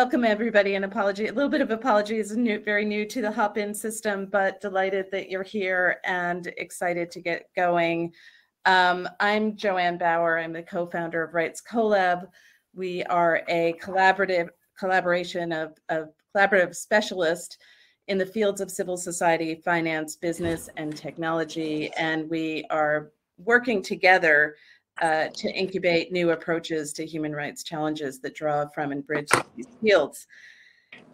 welcome everybody and apology. A little bit of apology is new, very new to the Hopin system, but delighted that you're here and excited to get going. Um, I'm Joanne Bauer. I'm the co-founder of Rights CoLab. We are a collaborative collaboration of, of collaborative specialist in the fields of civil society, finance, business, and technology. And we are working together uh, to incubate new approaches to human rights challenges that draw from and bridge these fields.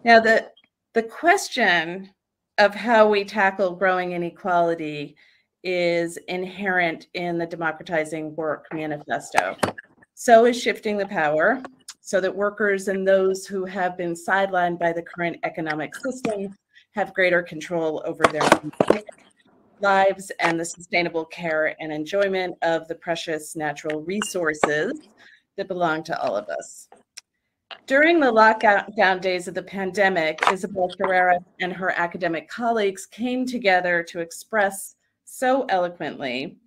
Now, the, the question of how we tackle growing inequality is inherent in the Democratizing Work Manifesto. So is shifting the power so that workers and those who have been sidelined by the current economic system have greater control over their lives and the sustainable care and enjoyment of the precious natural resources that belong to all of us. During the lockdown days of the pandemic, Isabelle Ferreras and her academic colleagues came together to express so eloquently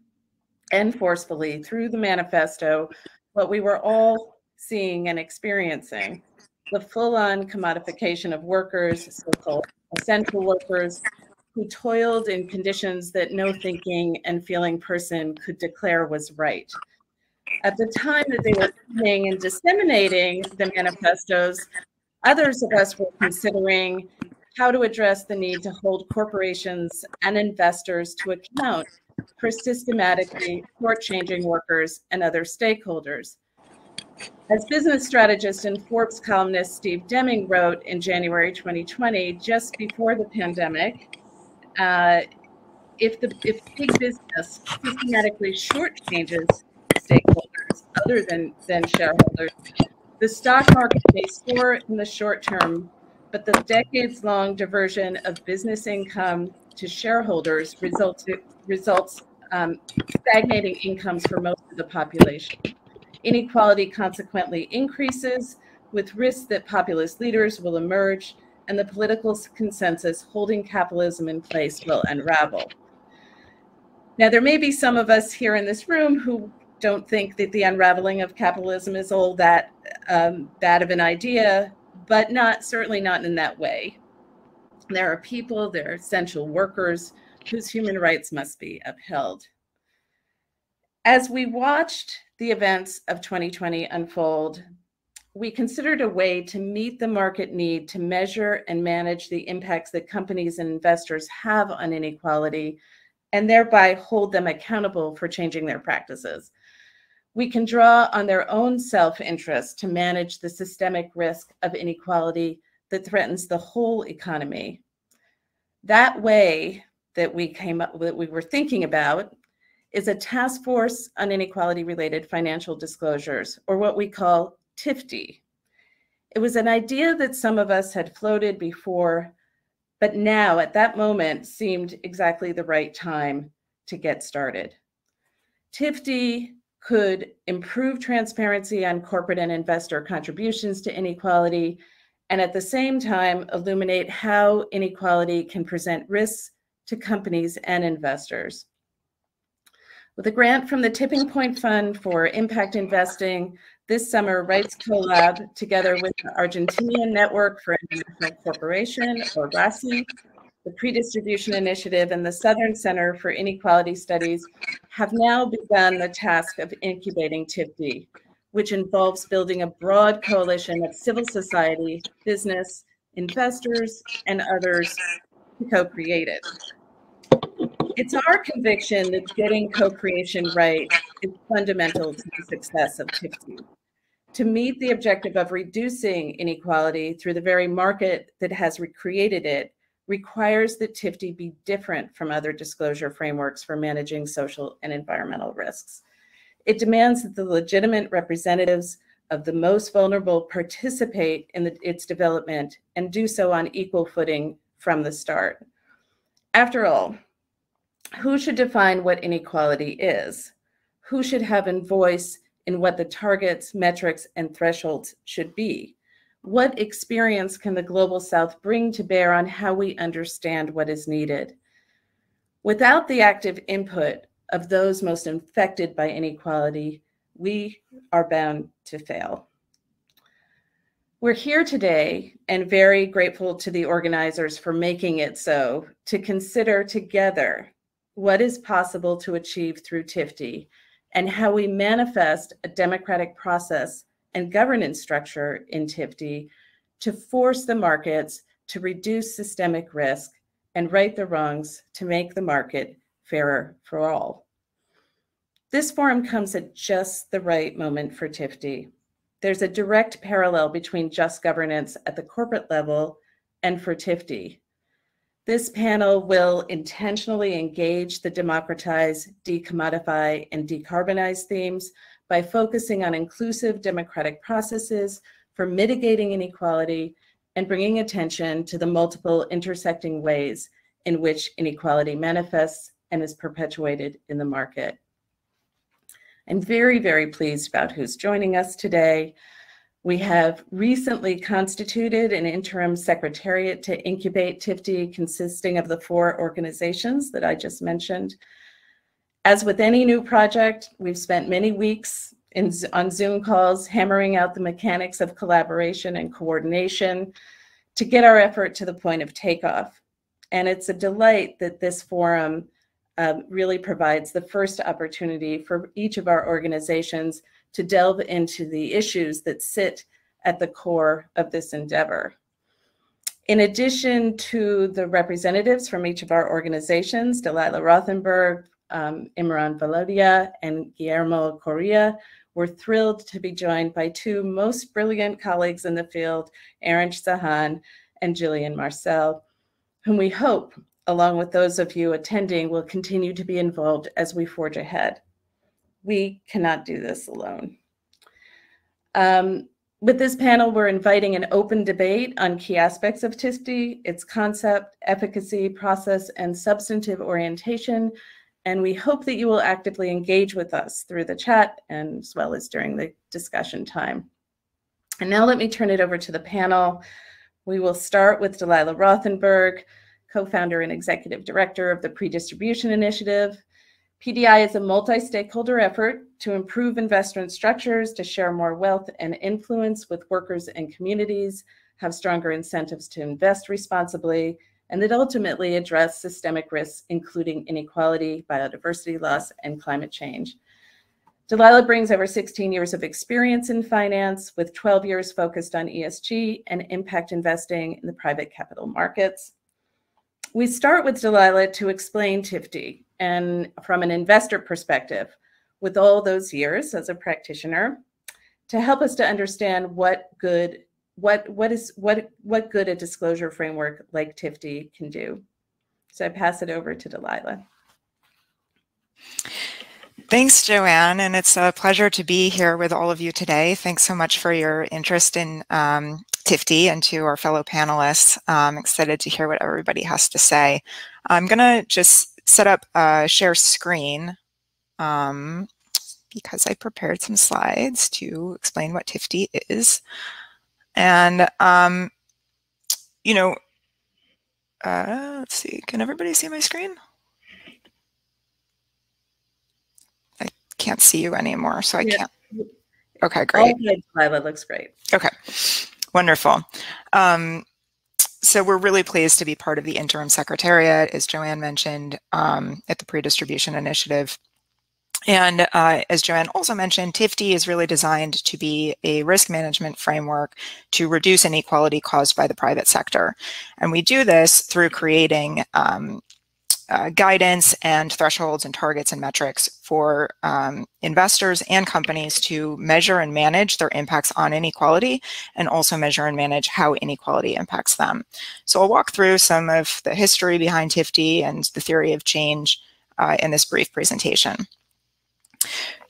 and forcefully through the manifesto what we were all seeing and experiencing the full on commodification of workers, so called essential workers, who toiled in conditions that no thinking and feeling person could declare was right. At the time that they were planning and disseminating the manifestos, others of us were considering how to address the need to hold corporations and investors to account for systematically shortchanging workers and other stakeholders. As business strategist and Forbes columnist Steve Denning wrote in January 2020, just before the pandemic, uh, if the if big business systematically shortchanges stakeholders other than than shareholders, the stock market may soar in the short term, but the decades-long diversion of business income to shareholders results results um, stagnating incomes for most of the population. Inequality consequently increases, with risks that populist leaders will emerge and the political consensus holding capitalism in place will unravel. Now, there may be some of us here in this room who don't think that the unraveling of capitalism is all that um, bad of an idea, but not certainly not in that way. There are people, there are essential workers whose human rights must be upheld. As we watched the events of 2020 unfold, we considered a way to meet the market need to measure and manage the impacts that companies and investors have on inequality and thereby hold them accountable for changing their practices. We can draw on their own self interest to manage the systemic risk of inequality that threatens the whole economy. That way that we came up that we were thinking about is a task force on inequality related financial disclosures, or what we call TIFD. It was an idea that some of us had floated before, but now at that moment seemed exactly the right time to get started. TIFD could improve transparency on corporate and investor contributions to inequality, and at the same time illuminate how inequality can present risks to companies and investors. With a grant from the Tipping Point Fund for Impact Investing, this summer, Rights CoLab, together with the Argentinian Network for International Cooperation, or RACI, the Predistribution Initiative, and the Southern Center for Inequality Studies, have now begun the task of incubating TIFD, which involves building a broad coalition of civil society, business, investors, and others to co-create it. It's our conviction that getting co-creation right is fundamental to the success of TIFD to meet the objective of reducing inequality through the very market that has recreated it requires that TIFD be different from other disclosure frameworks for managing social and environmental risks. It demands that the legitimate representatives of the most vulnerable participate in the, its development and do so on equal footing from the start. After all, who should define what inequality is? Who should have a voice in what the targets, metrics, and thresholds should be. What experience can the Global South bring to bear on how we understand what is needed? Without the active input of those most infected by inequality, we are bound to fail. We're here today and very grateful to the organizers for making it so to consider together what is possible to achieve through TIFD and how we manifest a democratic process and governance structure in TIFD to force the markets to reduce systemic risk and right the wrongs to make the market fairer for all. This forum comes at just the right moment for TIFD. There's a direct parallel between just governance at the corporate level and for TIFD. This panel will intentionally engage the democratize, decommodify, and decarbonize themes by focusing on inclusive democratic processes for mitigating inequality and bringing attention to the multiple intersecting ways in which inequality manifests and is perpetuated in the market. I'm very, very pleased about who's joining us today. We have recently constituted an interim secretariat to incubate TIFD consisting of the four organizations that I just mentioned. As with any new project, we've spent many weeks in, on Zoom calls, hammering out the mechanics of collaboration and coordination to get our effort to the point of takeoff. And it's a delight that this forum um, really provides the first opportunity for each of our organizations to delve into the issues that sit at the core of this endeavor. In addition to the representatives from each of our organizations, Delilah Rothenberg, um, Imran Valodia, and Guillermo Correa, we're thrilled to be joined by two most brilliant colleagues in the field, Erinch Sahan and Gillian Marcelle, whom we hope, along with those of you attending, will continue to be involved as we forge ahead. We cannot do this alone. Um, with this panel, we're inviting an open debate on key aspects of TIFD, its concept, efficacy, process, and substantive orientation, and we hope that you will actively engage with us through the chat and as well as during the discussion time. And now let me turn it over to the panel. We will start with Delilah Rothenberg, co-founder and executive director of the Pre-Distribution Initiative. PDI is a multi-stakeholder effort to improve investment structures, to share more wealth and influence with workers and communities, have stronger incentives to invest responsibly, and that ultimately address systemic risks, including inequality, biodiversity loss, and climate change. Delilah brings over 16 years of experience in finance, with 12 years focused on ESG and impact investing in the private capital markets. We start with Delilah to explain TIFD and from an investor perspective, with all those years as a practitioner, to help us to understand what good what what is what what good a disclosure framework like TIFD can do. So I pass it over to Delilah. Thanks, Joanne, and it's a pleasure to be here with all of you today. Thanks so much for your interest in um, TIFD and to our fellow panelists. I'm excited to hear what everybody has to say. I'm going to just set up a share screen um, because I prepared some slides to explain what TIFD is. And, um, you know, uh, let's see, can everybody see my screen? I can't see you anymore, so I yeah. can't. Okay, great. Lila looks great. Okay, wonderful. Um, so we're really pleased to be part of the interim secretariat, as Joanne mentioned, um, at the pre-distribution initiative. And uh, as Joanne also mentioned, TIFD is really designed to be a risk management framework to reduce inequality caused by the private sector. And we do this through creating um, uh, guidance and thresholds and targets and metrics for um, investors and companies to measure and manage their impacts on inequality and also measure and manage how inequality impacts them. So I'll walk through some of the history behind TIFD and the theory of change uh, in this brief presentation.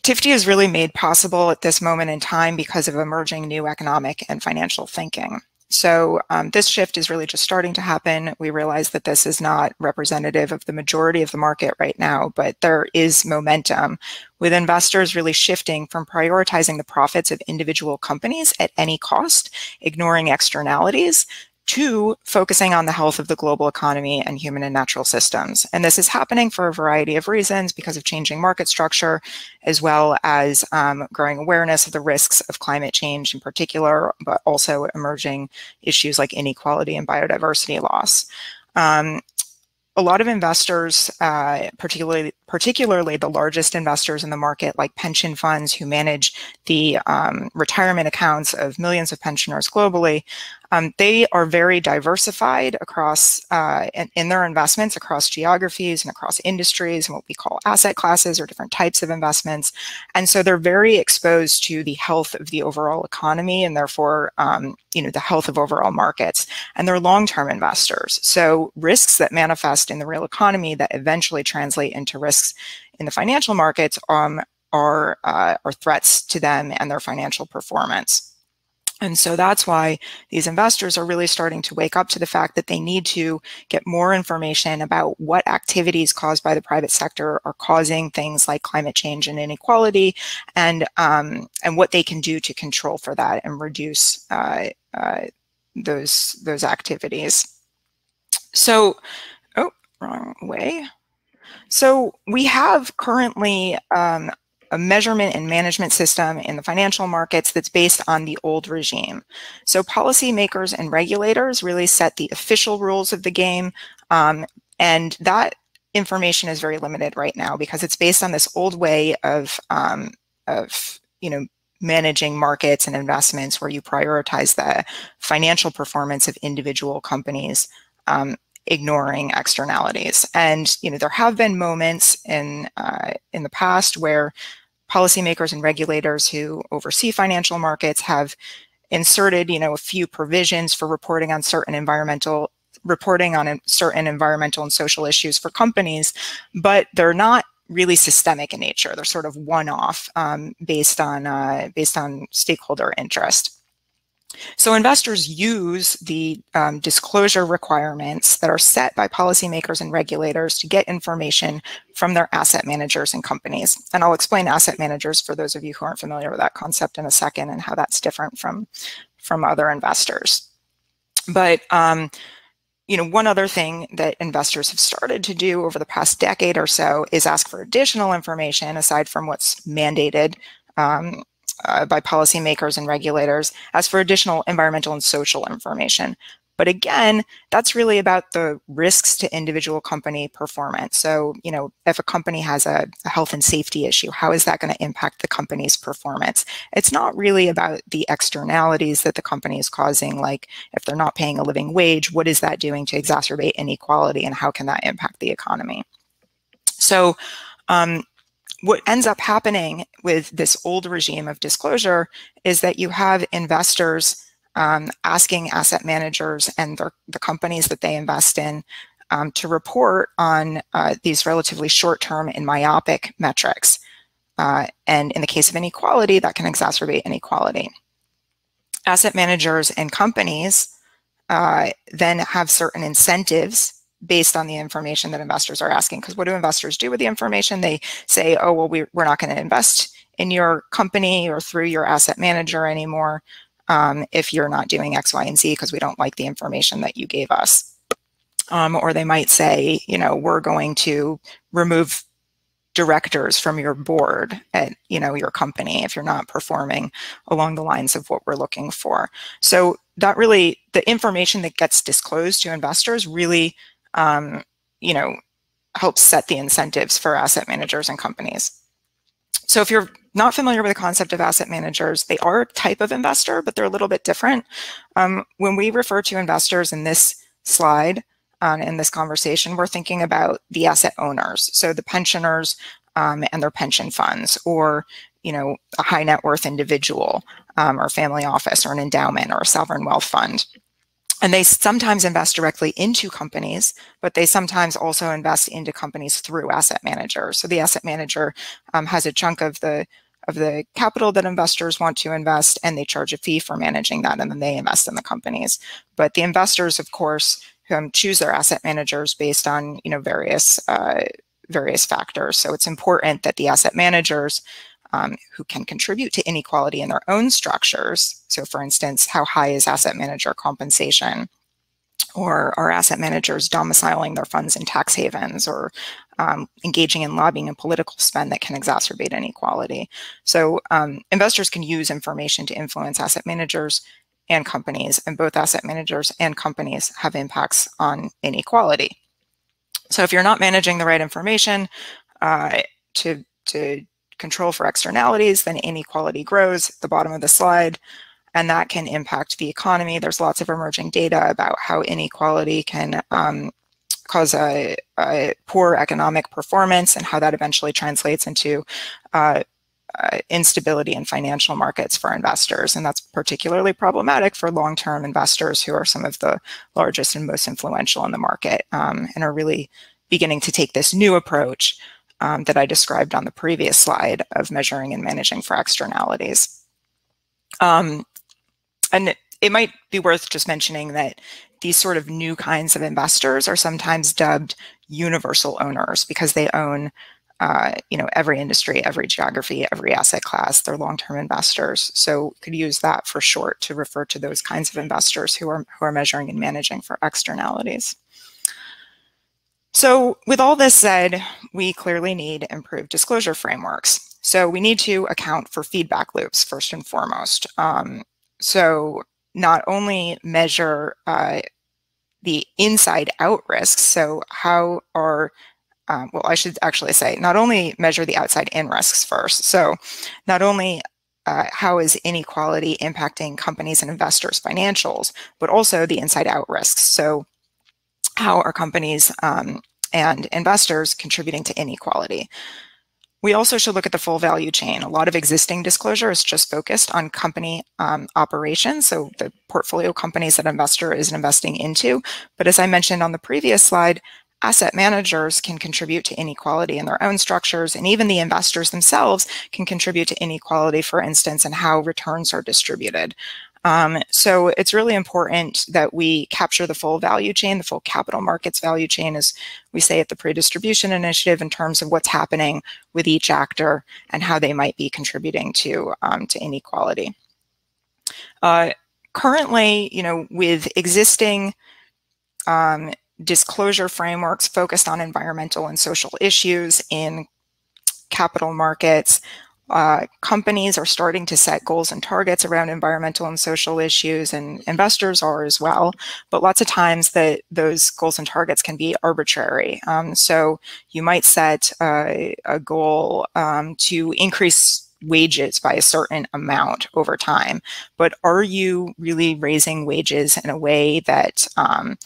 TIFD is really made possible at this moment in time because of emerging new economic and financial thinking. So um, this shift is really just starting to happen. We realize that this is not representative of the majority of the market right now, but there is momentum with investors really shifting from prioritizing the profits of individual companies at any cost, ignoring externalities, Two, focusing on the health of the global economy and human and natural systems. And this is happening for a variety of reasons because of changing market structure, as well as um, growing awareness of the risks of climate change in particular, but also emerging issues like inequality and biodiversity loss. Um, a lot of investors, uh, particularly particularly the largest investors in the market, like pension funds who manage the um, retirement accounts of millions of pensioners globally, um, they are very diversified across uh, in, in, their investments across geographies and across industries and what we call asset classes or different types of investments. And so they're very exposed to the health of the overall economy and therefore, um, you know, the health of overall markets. And they're long-term investors. So risks that manifest in the real economy that eventually translate into risks in the financial markets um, are, uh, are threats to them and their financial performance. And so that's why these investors are really starting to wake up to the fact that they need to get more information about what activities caused by the private sector are causing things like climate change and inequality and, um, and what they can do to control for that and reduce uh, uh, those, those activities. So, oh, wrong way. So we have currently um, a measurement and management system in the financial markets that's based on the old regime. So policymakers and regulators really set the official rules of the game. Um, and that information is very limited right now because it's based on this old way of, um, of you know, managing markets and investments where you prioritize the financial performance of individual companies um, ignoring externalities. And you know there have been moments in uh, in the past where policymakers and regulators who oversee financial markets have inserted, you know, a few provisions for reporting on certain environmental reporting on certain environmental and social issues for companies, but they're not really systemic in nature. They're sort of one-off um, based on uh, based on stakeholder interest. So investors use the um, disclosure requirements that are set by policymakers and regulators to get information from their asset managers and companies. And I'll explain asset managers for those of you who aren't familiar with that concept in a second and how that's different from, from other investors. But um, you know, one other thing that investors have started to do over the past decade or so is ask for additional information aside from what's mandated um, uh, by policymakers and regulators as for additional environmental and social information. But again, that's really about the risks to individual company performance. So, you know, if a company has a, a health and safety issue, how is that going to impact the company's performance? It's not really about the externalities that the company is causing, like if they're not paying a living wage, what is that doing to exacerbate inequality and how can that impact the economy? So, um, what ends up happening with this old regime of disclosure is that you have investors um, asking asset managers and their, the companies that they invest in um, to report on uh, these relatively short-term and myopic metrics. Uh, and in the case of inequality, that can exacerbate inequality. Asset managers and companies uh, then have certain incentives based on the information that investors are asking. Because what do investors do with the information? They say, oh, well, we, we're not going to invest in your company or through your asset manager anymore um, if you're not doing X, Y, and Z because we don't like the information that you gave us. Um, or they might say, you know, we're going to remove directors from your board at you know your company if you're not performing along the lines of what we're looking for so that really the information that gets disclosed to investors really um, you know, helps set the incentives for asset managers and companies. So if you're not familiar with the concept of asset managers, they are a type of investor, but they're a little bit different. Um, when we refer to investors in this slide, um, in this conversation, we're thinking about the asset owners. So the pensioners um, and their pension funds, or you know, a high net worth individual um, or family office or an endowment or a sovereign wealth fund. And they sometimes invest directly into companies, but they sometimes also invest into companies through asset managers. So the asset manager um, has a chunk of the of the capital that investors want to invest, and they charge a fee for managing that, and then they invest in the companies. But the investors, of course, um, choose their asset managers based on you know various uh, various factors. So it's important that the asset managers um, who can contribute to inequality in their own structures. So for instance, how high is asset manager compensation? or are asset managers domiciling their funds in tax havens or um, engaging in lobbying and political spend that can exacerbate inequality. So um, investors can use information to influence asset managers and companies, and both asset managers and companies have impacts on inequality. So if you're not managing the right information uh, to, to control for externalities, then inequality grows the bottom of the slide and that can impact the economy. There's lots of emerging data about how inequality can um, cause a, a, poor economic performance and how that eventually translates into uh, uh, instability in financial markets for investors. And that's particularly problematic for long-term investors who are some of the largest and most influential in the market um, and are really beginning to take this new approach um, that I described on the previous slide of measuring and managing for externalities. Um, and it, might be worth just mentioning that these sort of new kinds of investors are sometimes dubbed universal owners because they own uh, you know, every industry, every geography, every asset class, they're long-term investors. So could use that for short to refer to those kinds of investors who are, who are measuring and managing for externalities. So with all this said, we clearly need improved disclosure frameworks. So we need to account for feedback loops first and foremost. Um, so not only measure uh, the inside out risks, so how are, um, well, I should actually say, not only measure the outside in risks first. So not only uh, how is inequality impacting companies and investors' financials, but also the inside out risks. So how are companies um, and investors contributing to inequality? We also should look at the full value chain. A lot of existing disclosure is just focused on company um, operations, so the portfolio companies that investor is investing into. But as I mentioned on the previous slide, asset managers can contribute to inequality in their own structures, and even the investors themselves can contribute to inequality, for instance, in how returns are distributed. Um, so it's really important that we capture the full value chain, the full capital markets value chain, as we say at the pre-distribution initiative, in terms of what's happening with each actor and how they might be contributing to, um, to inequality. Uh, currently, you know, with existing um, disclosure frameworks focused on environmental and social issues in capital markets, uh, companies are starting to set goals and targets around environmental and social issues, and investors are as well. But lots of times that those goals and targets can be arbitrary. Um, so you might set a goal um, to increase wages by a certain amount over time. But are you really raising wages in a way that um,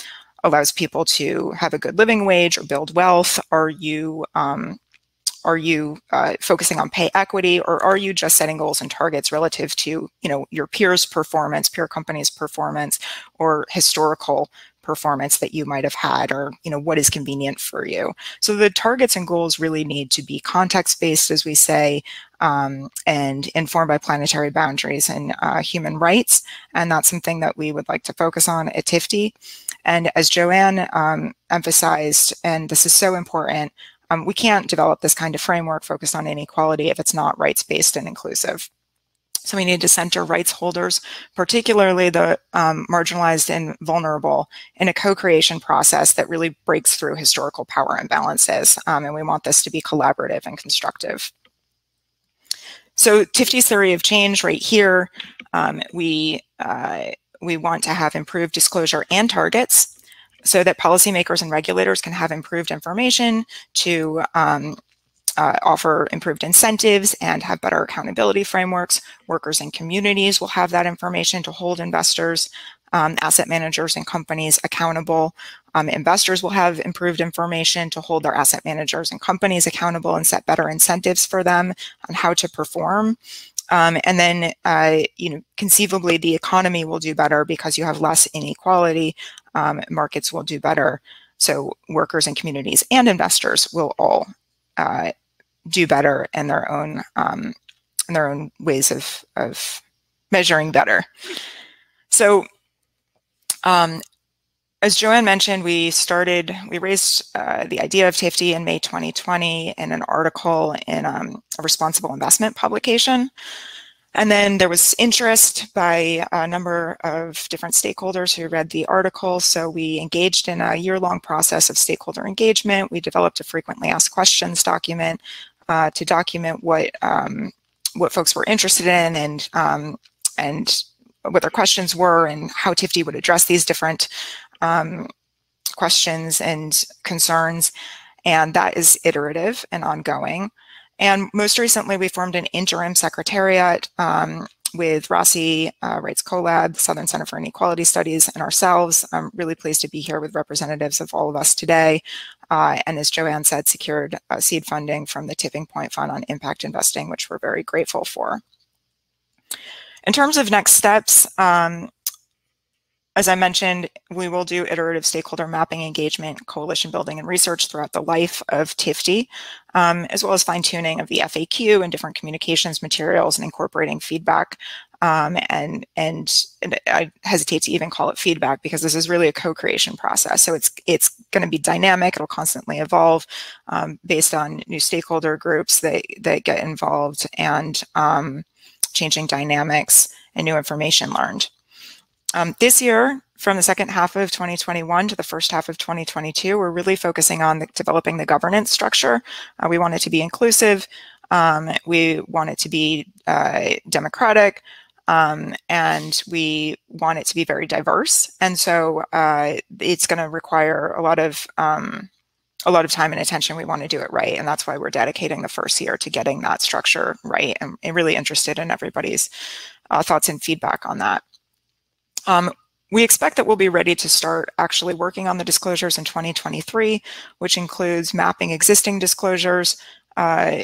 allows people to have a good living wage or build wealth? Are you um, are you uh, focusing on pay equity or are you just setting goals and targets relative to you know your peers performance peer companies performance or historical performance that you might have had or you know what is convenient for you? So the targets and goals really need to be context based as we say um, and informed by planetary boundaries and uh, human rights and that's something that we would like to focus on at TIFD and as Joanne um, emphasized and this is so important um, we can't develop this kind of framework focused on inequality if it's not rights-based and inclusive. So we need to center rights holders, particularly the um, marginalized and vulnerable, in a co-creation process that really breaks through historical power imbalances. Um, and we want this to be collaborative and constructive. So TIFD's theory of change right here, um, we, uh, we want to have improved disclosure and targets so that policymakers and regulators can have improved information to um, uh, offer improved incentives and have better accountability frameworks. Workers and communities will have that information to hold investors, um, asset managers and companies accountable. Um, investors will have improved information to hold their asset managers and companies accountable and set better incentives for them on how to perform. Um, and then, uh, you know, conceivably the economy will do better because you have less inequality. Um, markets will do better. So workers and communities and investors will all uh, do better in their own um, in their own ways of of measuring better. So um, as Joanne mentioned, we started, we raised uh, the idea of TIFD in May 2020 in an article in um, a responsible investment publication. And then there was interest by a number of different stakeholders who read the article. So we engaged in a year-long process of stakeholder engagement. We developed a frequently asked questions document uh, to document what um, what folks were interested in and um, and what their questions were and how TIFD would address these different um, questions and concerns. And that is iterative and ongoing. And most recently, we formed an interim secretariat um, with RACI uh, Rights CoLab, Southern Center for Inequality Studies, and ourselves. I'm really pleased to be here with representatives of all of us today. Uh, and as Joanne said, secured uh, seed funding from the Tipping Point Fund on Impact Investing, which we're very grateful for. In terms of next steps, um, as I mentioned, we will do iterative stakeholder mapping engagement, coalition building, and research throughout the life of TIFD, um, as well as fine tuning of the FAQ and different communications materials and incorporating feedback. Um, and, and, and I hesitate to even call it feedback because this is really a co-creation process. So it's it's going to be dynamic. It'll constantly evolve um, based on new stakeholder groups that that get involved and um, changing dynamics and new information learned. Um, this year, from the second half of 2021 to the first half of 2022, we're really focusing on the, developing the governance structure. Uh, we want it to be inclusive. Um, we want it to be uh, democratic. Um, and we want it to be very diverse. And so uh, it's going to require a lot of um, a lot of time and attention. We want to do it right, and that's why we're dedicating the first year to getting that structure right. And, and really interested in everybody's uh, thoughts and feedback on that. Um, we expect that we'll be ready to start actually working on the disclosures in 2023, which includes mapping existing disclosures, uh,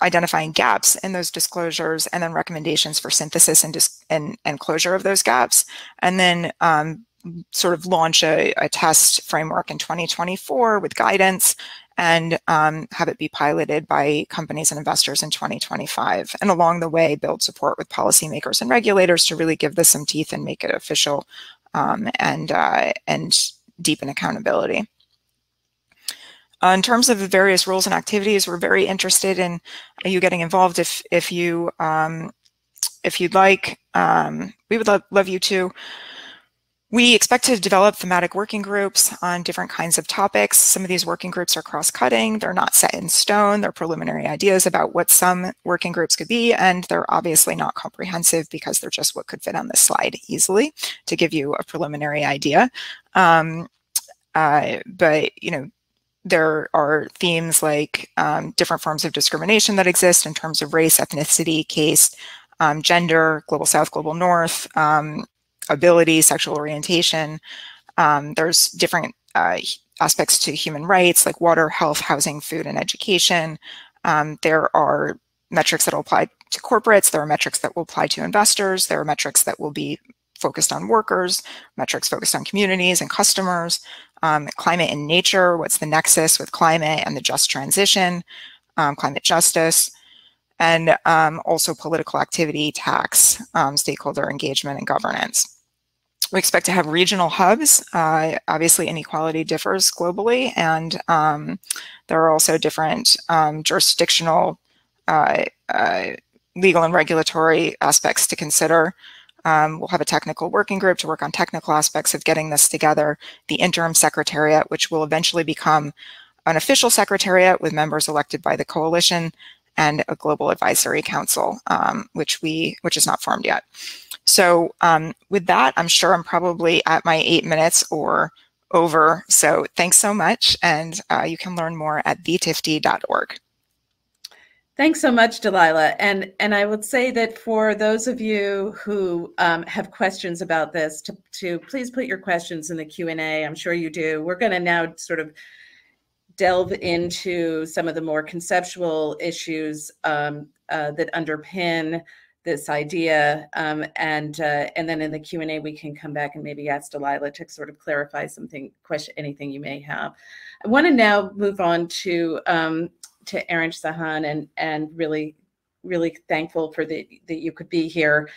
identifying gaps in those disclosures, and then recommendations for synthesis and, and, and closure of those gaps, and then um, sort of launch a, a, test framework in 2024 with guidance and um, have it be piloted by companies and investors in 2025. And along the way, build support with policymakers and regulators to really give this some teeth and make it official um, and, uh, and deepen accountability. Uh, in terms of the various rules and activities, we're very interested in you getting involved if, if you um, if you'd like. Um, we would love, love you to. We expect to develop thematic working groups on different kinds of topics. Some of these working groups are cross-cutting. They're not set in stone. They're preliminary ideas about what some working groups could be, and they're obviously not comprehensive because they're just what could fit on this slide easily to give you a preliminary idea. Um, uh, but, you know, there are themes like um, different forms of discrimination that exist in terms of race, ethnicity, caste, um, gender, global south, global north, um, ability, sexual orientation. Um, there's different uh, aspects to human rights like water, health, housing, food, and education. Um, there are metrics that will apply to corporates. There are metrics that will apply to investors. There are metrics that will be focused on workers, metrics focused on communities and customers, um, climate and nature, what's the nexus with climate and the just transition, um, climate justice, and um, also political activity, tax, um, stakeholder engagement, and governance. We expect to have regional hubs. Uh, obviously, inequality differs globally, and um, there are also different um, jurisdictional, uh, uh, legal and regulatory aspects to consider. Um, we'll have a technical working group to work on technical aspects of getting this together, the interim secretariat, which will eventually become an official secretariat with members elected by the coalition, and a global advisory council, um, which we which is not formed yet. So um, with that, I'm sure I'm probably at my eight minutes or over. So thanks so much, and uh, you can learn more at thetifd.org. Thanks so much, Delilah. And and I would say that for those of you who um, have questions about this, to, to please put your questions in the Q and A. I'm sure you do. We're going to now sort of delve into some of the more conceptual issues um, uh, that underpin this idea um, and uh, and then in the q&a we can come back and maybe ask delilah to sort of clarify something question anything you may have i want to now move on to um, to Erinch Sahan and and really really thankful for the that you could be here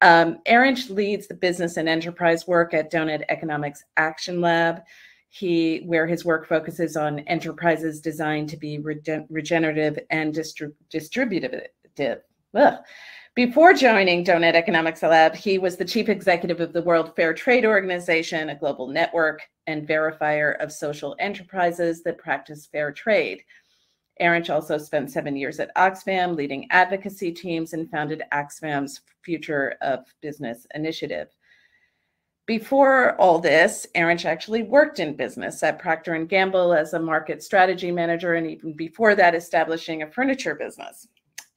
um, Erinch leads the business and enterprise work at doughnut economics action lab he where his work focuses on enterprises designed to be regen regenerative and distri distributive. Ugh. Before joining Doughnut Economics Lab, he was the chief executive of the World Fair Trade Organization, a global network and verifier of social enterprises that practice fair trade. Erinch also spent seven years at Oxfam, leading advocacy teams, and founded Oxfam's Future of Business initiative. Before all this, Erinch actually worked in business at Procter & Gamble as a market strategy manager, and even before that, establishing a furniture business.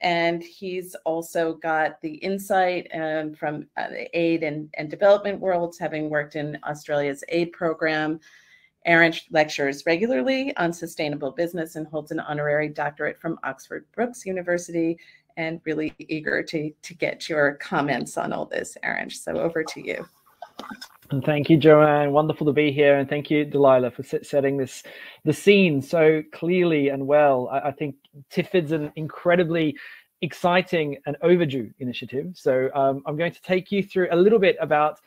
And he's also got the insight um, from uh, the aid and, and development worlds, having worked in Australia's aid program Erinch lectures regularly on sustainable business and holds an honorary doctorate from Oxford Brookes University and really eager to, to get your comments on all this, Erinch. So over to you. And thank you, Joanne. Wonderful to be here, and thank you, Delilah, for setting this the scene so clearly and well. I, I think TIFD's an incredibly exciting and overdue initiative. So um, I'm going to take you through a little bit about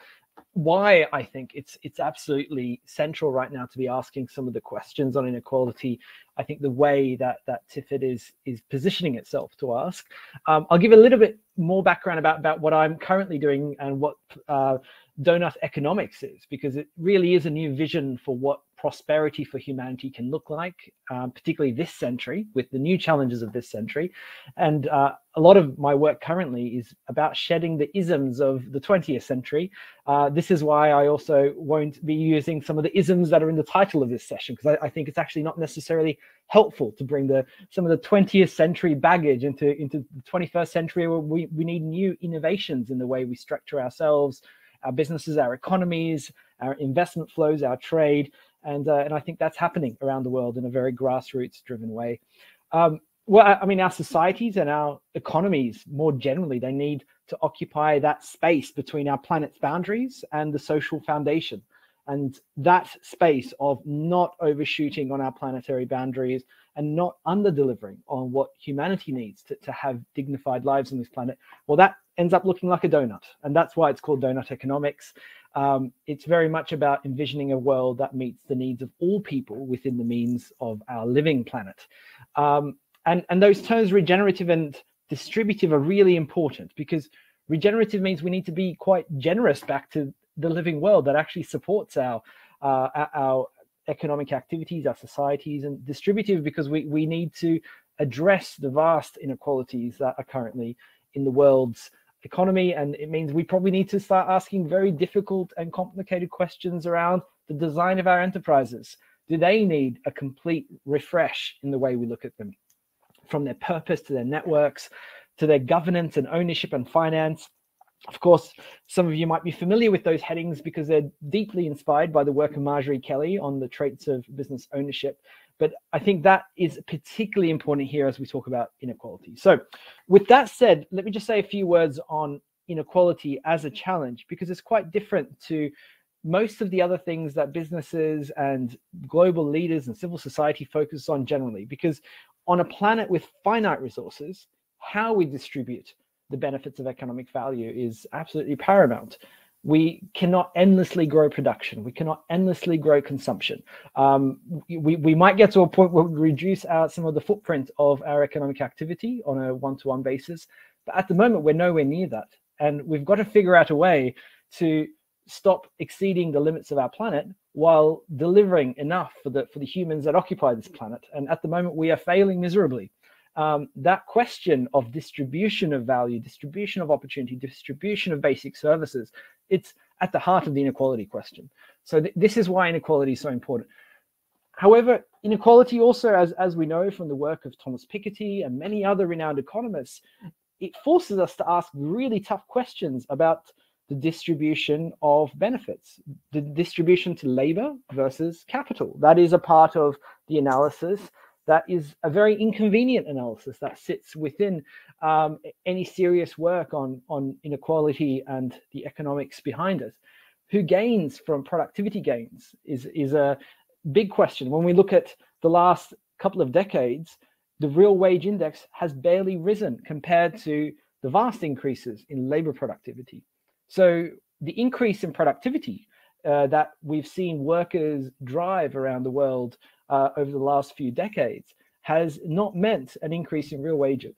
why I think it's it's absolutely central right now to be asking some of the questions on inequality. I think the way that that TIFD is is positioning itself to ask. Um, I'll give a little bit more background about about what I'm currently doing and what uh, doughnut economics is, because it really is a new vision for what prosperity for humanity can look like, um, particularly this century with the new challenges of this century. And uh, a lot of my work currently is about shedding the isms of the 20th century. Uh, this is why I also won't be using some of the isms that are in the title of this session, because I, I, think it's actually not necessarily helpful to bring the some of the 20th century baggage into, into the 21st century where we, we need new innovations in the way we structure ourselves, our businesses, our economies, our investment flows, our trade, and uh, and I think that's happening around the world in a very grassroots driven way. Um, well, I mean, our societies and our economies more generally, they need to occupy that space between our planet's boundaries and the social foundation. And that space of not overshooting on our planetary boundaries and not under delivering on what humanity needs to, to have dignified lives on this planet, well, that ends up looking like a donut. And that's why it's called doughnut economics. Um, it's very much about envisioning a world that meets the needs of all people within the means of our living planet. Um, and, and those terms regenerative and distributive are really important because regenerative means we need to be quite generous back to the living world that actually supports our uh, our economic activities, our societies, and distributive because we, we need to address the vast inequalities that are currently in the world's economy. And it means we probably need to start asking very difficult and complicated questions around the design of our enterprises. Do they need a complete refresh in the way we look at them? From their purpose to their networks, to their governance and ownership and finance. Of course, some of you might be familiar with those headings because they're deeply inspired by the work of Marjorie Kelly on the traits of business ownership. But I think that is particularly important here as we talk about inequality. So, with that said, let me just say a few words on inequality as a challenge because it's quite different to most of the other things that businesses and global leaders and civil society focus on generally. Because on a planet with finite resources, how we distribute the benefits of economic value is absolutely paramount we cannot endlessly grow production. We cannot endlessly grow consumption. Um, we, we might get to a point where we reduce out some of the footprint of our economic activity on a one-to-one basis. But at the moment, we're nowhere near that. And we've got to figure out a way to stop exceeding the limits of our planet while delivering enough for the, for the humans that occupy this planet. And at the moment, we are failing miserably. Um, that question of distribution of value, distribution of opportunity, distribution of basic services it's at the heart of the inequality question. So th this is why inequality is so important. However, inequality also, as, as we know from the work of Thomas Piketty and many other renowned economists, it forces us to ask really tough questions about the distribution of benefits, the distribution to labor versus capital. That is a part of the analysis that is a very inconvenient analysis that sits within um, any serious work on, on inequality and the economics behind it. Who gains from productivity gains is, is a big question. When we look at the last couple of decades, the real wage index has barely risen compared to the vast increases in labor productivity. So the increase in productivity uh, that we've seen workers drive around the world uh, over the last few decades has not meant an increase in real wages.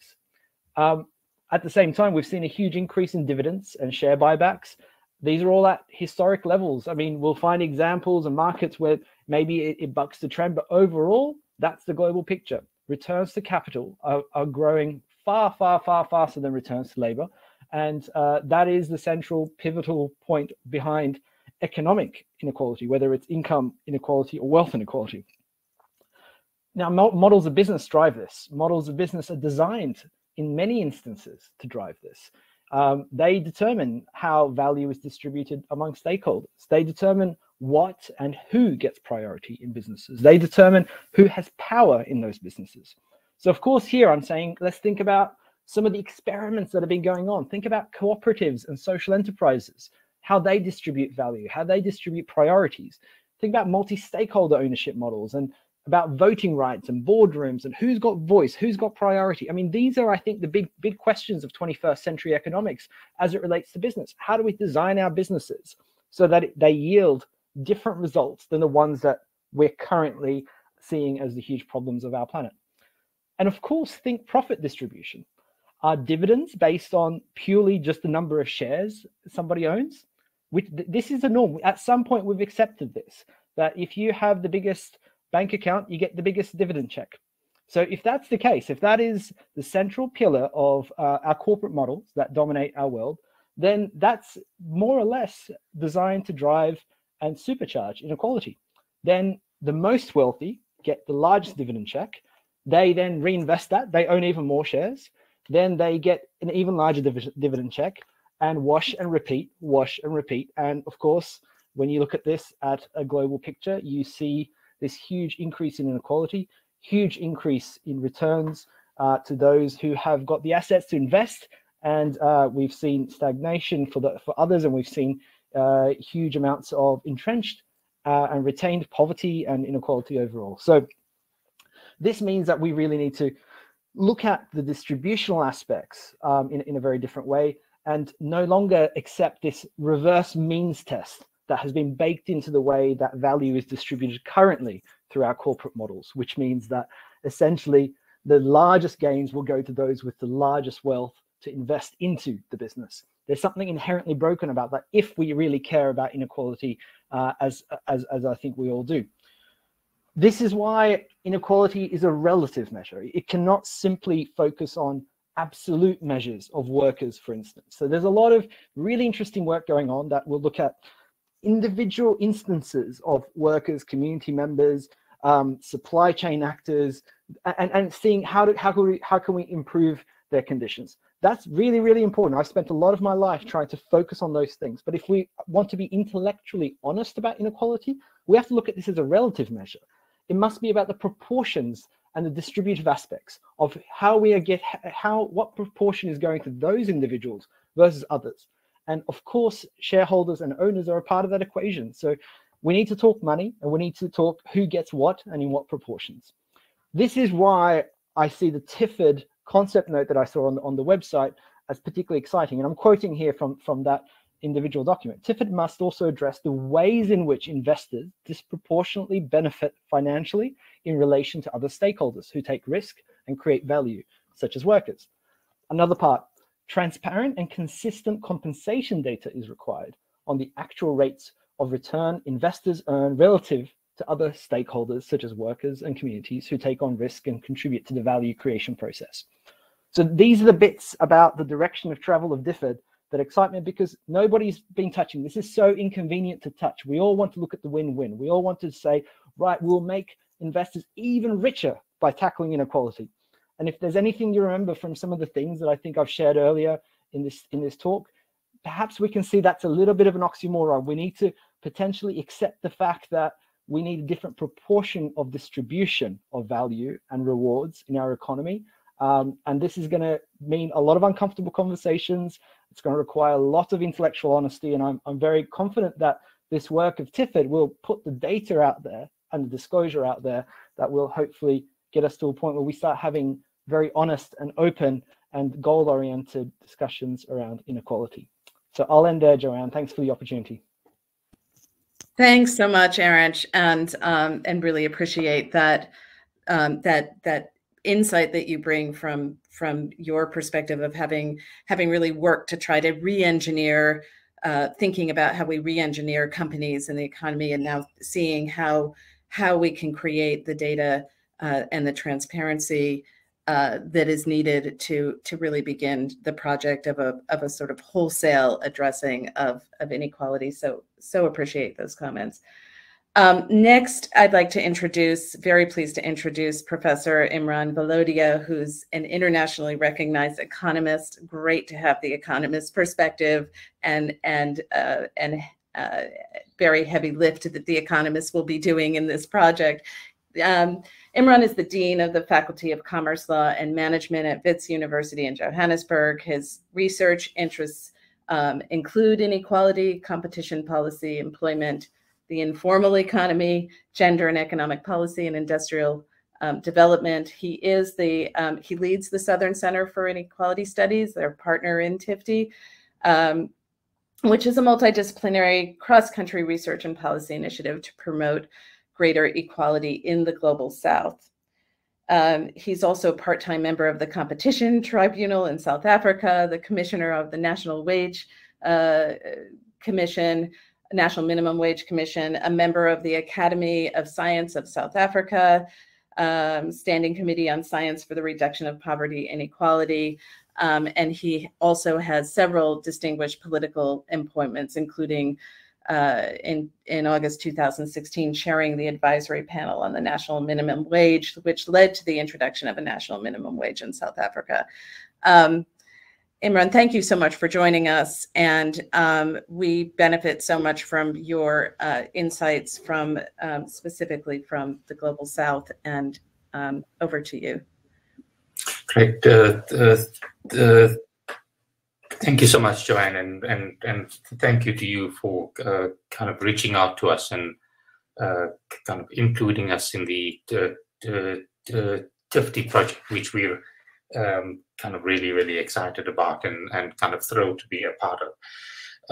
Um, At the same time, we've seen a huge increase in dividends and share buybacks. These are all at historic levels. I mean, we'll find examples and markets where maybe it, it bucks the trend, but overall, that's the global picture. Returns to capital are, are growing far, far, far faster than returns to labor. And uh, that is the central pivotal point behind economic inequality, whether it's income inequality or wealth inequality. Now, models of business drive this. Models of business are designed in many instances to drive this. Um, they determine how value is distributed among stakeholders. They determine what and who gets priority in businesses. They determine who has power in those businesses. So, of course, here I'm saying let's think about some of the experiments that have been going on. Think about cooperatives and social enterprises, how they distribute value, how they distribute priorities. Think about multi stakeholder ownership models and about voting rights and boardrooms and who's got voice, who's got priority. I mean, these are, I think, the big, big questions of 21st century economics as it relates to business. How do we design our businesses so that they yield different results than the ones that we're currently seeing as the huge problems of our planet? And of course, think profit distribution. Are dividends based on purely just the number of shares somebody owns? Which, this is a norm. At some point, we've accepted this that if you have the biggest bank account, you get the biggest dividend check. So if that's the case, if that is the central pillar of uh, our corporate models that dominate our world, then that's more or less designed to drive and supercharge inequality. Then the most wealthy get the largest dividend check. They then reinvest that. They own even more shares. Then they get an even larger div- dividend check and wash and repeat, wash and repeat. And of course, when you look at this at a global picture, you see this huge increase in inequality, huge increase in returns uh, to those who have got the assets to invest. And uh, we've seen stagnation for the for others, and we've seen uh, huge amounts of entrenched uh, and retained poverty and inequality overall. So this means that we really need to look at the distributional aspects um, in, in a very different way and no longer accept this reverse means test that has been baked into the way that value is distributed currently through our corporate models, which means that essentially the largest gains will go to those with the largest wealth to invest into the business. There's something inherently broken about that if we really care about inequality, uh, as, as, as I think we all do. This is why inequality is a relative measure. It cannot simply focus on absolute measures of workers, for instance. So there's a lot of really interesting work going on that we'll look at individual instances of workers, community members, um, supply chain actors, and, and seeing how, do, how, can we, how can we improve their conditions. That's really, really important. I've spent a lot of my life trying to focus on those things. But if we want to be intellectually honest about inequality, we have to look at this as a relative measure. It must be about the proportions and the distributive aspects of how we are get how what proportion is going to those individuals versus others. And of course, shareholders and owners are a part of that equation. So we need to talk money and we need to talk who gets what and in what proportions. This is why I see the TIFD concept note that I saw on the, on the website as particularly exciting. And I'm quoting here from, from that individual document. TIFD must also address the ways in which investors disproportionately benefit financially in relation to other stakeholders who take risk and create value, such as workers. Another part, Transparent and consistent compensation data is required on the actual rates of return investors earn relative to other stakeholders, such as workers and communities who take on risk and contribute to the value creation process. So these are the bits about the direction of travel of TIFD that excite me because nobody's been touching. This is so inconvenient to touch. We all want to look at the win-win. We all want to say, right, we'll make investors even richer by tackling inequality. And if there's anything you remember from some of the things that I think I've shared earlier in this in this talk, perhaps we can see that's a little bit of an oxymoron. We need to potentially accept the fact that we need a different proportion of distribution of value and rewards in our economy. Um, and this is going to mean a lot of uncomfortable conversations. It's going to require a lot of intellectual honesty. And I'm, I'm very confident that this work of TIFD will put the data out there and the disclosure out there that will hopefully get us to a point where we start having very honest and open and goal-oriented discussions around inequality. So I'll end there, Joanne. Thanks for the opportunity. Thanks so much, Erinch, and um, and really appreciate that um, that that insight that you bring from from your perspective of having having really worked to try to re-engineer uh, thinking about how we re-engineer companies and the economy and now seeing how how we can create the data uh, and the transparency uh, that is needed to to really begin the project of a of a sort of wholesale addressing of of inequality. So so appreciate those comments. Um, next, I'd like to introduce, very pleased to introduce Professor Imran Valodia, who's an internationally recognized economist. Great to have the economist perspective and and uh, and uh, very heavy lift that the economists will be doing in this project. Um, Imran is the Dean of the Faculty of Commerce Law and Management at Wits University in Johannesburg. His research interests um, include inequality, competition policy, employment, the informal economy, gender and economic policy, and industrial um, development. He is the um, he leads the Southern Center for Inequality Studies, their partner in TIFD, um, which is a multidisciplinary cross-country research and policy initiative to promote greater equality in the global South. Um, he's also a part-time member of the Competition Tribunal in South Africa, the commissioner of the National Wage uh, Commission, National Minimum Wage Commission, a member of the Academy of Science of South Africa, um, Standing Committee on Science for the Reduction of Poverty and Equality. Um, and he also has several distinguished political appointments, including uh, in, in August 2016, chairing the advisory panel on the national minimum wage, which led to the introduction of a national minimum wage in South Africa. Um, Imran, thank you so much for joining us. And um, we benefit so much from your uh, insights from um, specifically from the Global South and um, over to you. Great. Uh, uh, uh, thank you so much, Joanne, and, and, and thank you to you for uh, kind of reaching out to us and uh, kind of including us in the, TIFD project, which we're um, kind of really, really excited about and, and kind of thrilled to be a part of.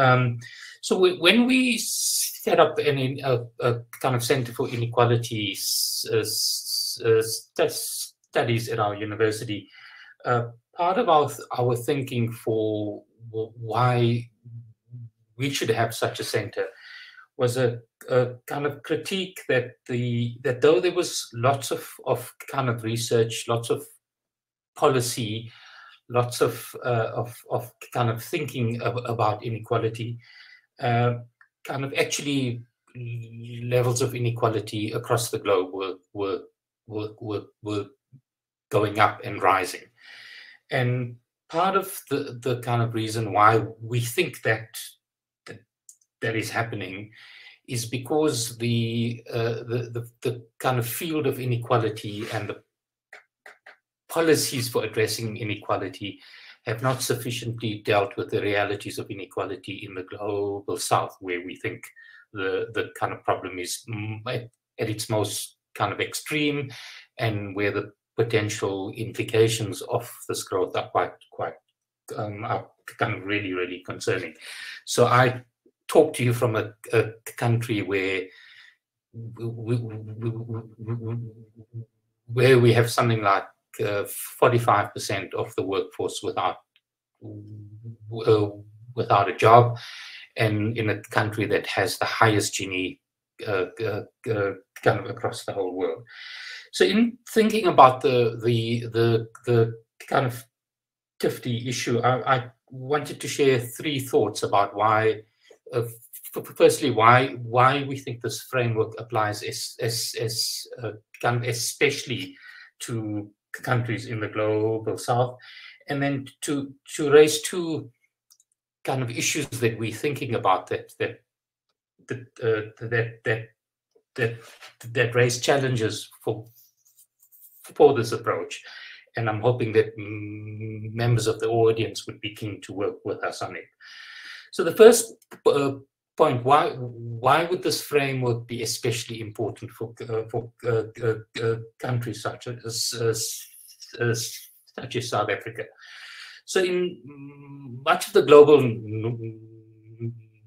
Um, so we, when we set up an, a, a, kind of Center for Inequality uh, uh, studies at our university, part of our, our thinking for why we should have such a center was a, a, kind of critique that the that though there was lots of, of kind of research, lots of policy, lots of, uh, of, of, kind of thinking of, about inequality, uh, kind of actually levels of inequality across the globe were, were, were, were, were going up and rising. And part of the, the kind of reason why we think that that, that is happening is because the, uh, the, the, the kind of field of inequality and the policies for addressing inequality have not sufficiently dealt with the realities of inequality in the global south, where we think the, the kind of problem is at, at its most kind of extreme and where the potential implications of this growth are quite, quite, um, are kind of really, really concerning. So I talk to you from a, a country where we, where we have something like 45% uh, of the workforce without uh, without a job, and in a country that has the highest Gini uh, uh, uh, kind of across the whole world. So, in thinking about the the the the kind of TIFD issue, I, I wanted to share three thoughts about why. firstly, why why we think this framework applies as as, as kind of especially to countries in the global south, and then to to raise two kind of issues that we're thinking about that that that uh, that that that that raise challenges for for this approach, and I'm hoping that members of the audience would be keen to work with us on it. So the first uh, point why why would this framework be especially important for uh, for uh, uh, uh countries such as such as South Africa? So in much of the global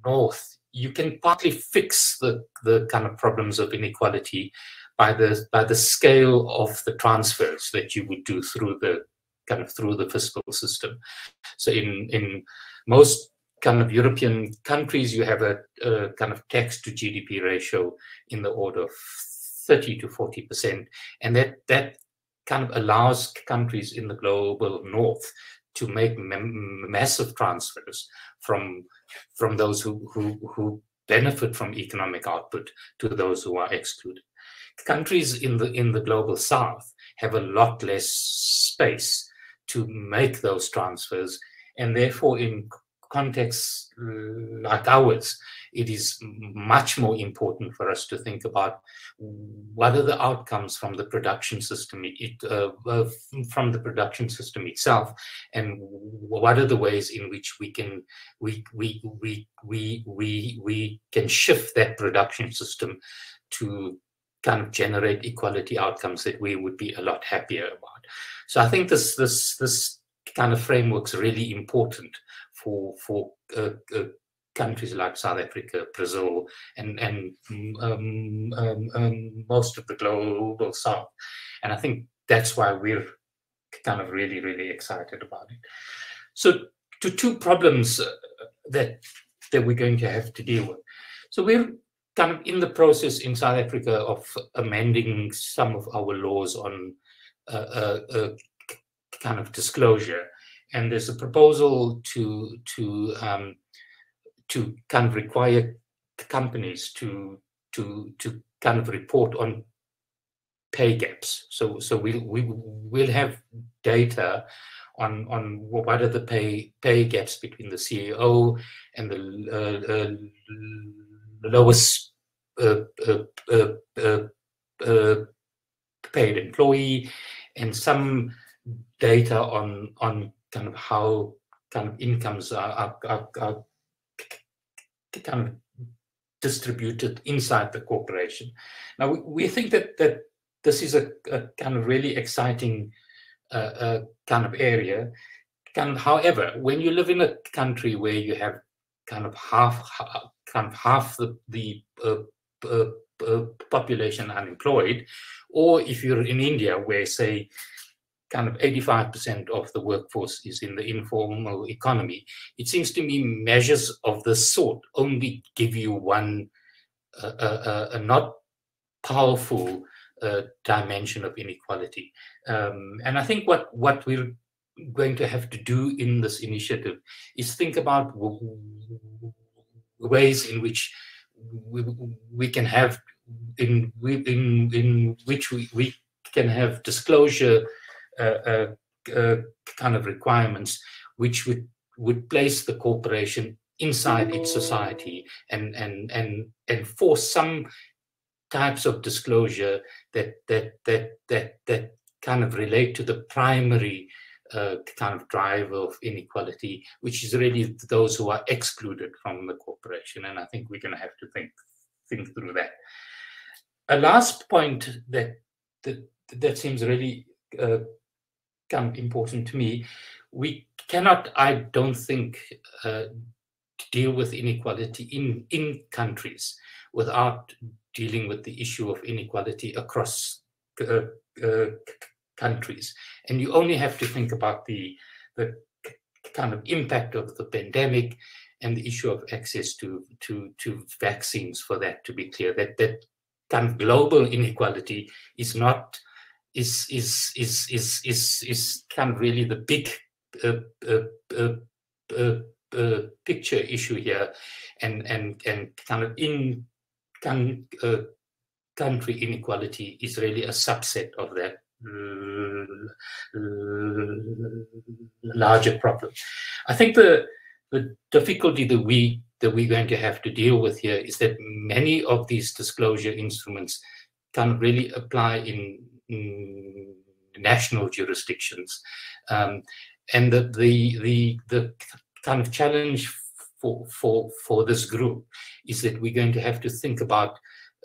north, you can partly fix the the kind of problems of inequality by the by the scale of the transfers that you would do through the kind of through the fiscal system. So in in most kind of European countries, you have a, a kind of tax to GDP ratio in the order of 30 to 40 percent, and that that kind of allows countries in the global north to make massive transfers from from those who, who who benefit from economic output to those who are excluded. Countries in the in the global south have a lot less space to make those transfers, and therefore in contexts like ours, it is much more important for us to think about what are the outcomes from the production system, it, uh, uh, from the production system itself, and what are the ways in which we can we we we we we we can shift that production system to kind of generate equality outcomes that we would be a lot happier about. So I think this this this kind of framework is really important for for uh, uh, countries like South Africa, Brazil, and and um, um, um, most of the global South. And I think that's why we're kind of really really excited about it. So to two problems uh, that that we're going to have to deal with. So we're kind of in the process in South Africa of amending some of our laws on uh, uh, uh, kind of disclosure and there's a proposal to to um, to kind of require companies to to to kind of report on pay gaps. So so we we will have data on on what are the pay pay gaps between the CEO and the uh, uh, lowest uh, uh, uh, paid employee, and some data on on kind of how kind of incomes are, are, are, kind of distributed inside the corporation. Now, we, we think that that this is a, a kind of really exciting uh, uh, kind of area. Kind however, when you live in a country where you have kind of half, kind of half the, the uh, uh, uh population unemployed, or if you're in India where, say, kind of 85% of the workforce is in the informal economy. It seems to me measures of this sort only give you one, uh, uh, uh, a not powerful uh, dimension of inequality. Um, and I think what, what we're going to have to do in this initiative is think about ways in which we, we can have in in in which we, we can have disclosure uh, uh, uh, kind of requirements which would would place the corporation inside its society and and and and force some types of disclosure that that that that that kind of relate to the primary uh, kind of driver of inequality, which is really those who are excluded from the corporation. And I think we're going to have to think think through that. A last point that that that seems really uh, become important to me. We cannot, I don't think, uh, deal with inequality in, in countries without dealing with the issue of inequality across uh, uh, countries. And you only have to think about the, the kind of impact of the pandemic and the issue of access to, to, to vaccines for that to be clear, that, that kind of global inequality is not is is is is is is kind of really the big uh, uh, uh, uh, uh picture issue here, and and and kind of in uh, country inequality is really a subset of that larger problem. I think the the difficulty that we that we're going to have to deal with here is that many of these disclosure instruments can really apply in Mm, national jurisdictions. Um, and the, the, the, the kind of challenge for, for, for this group is that we're going to have to think about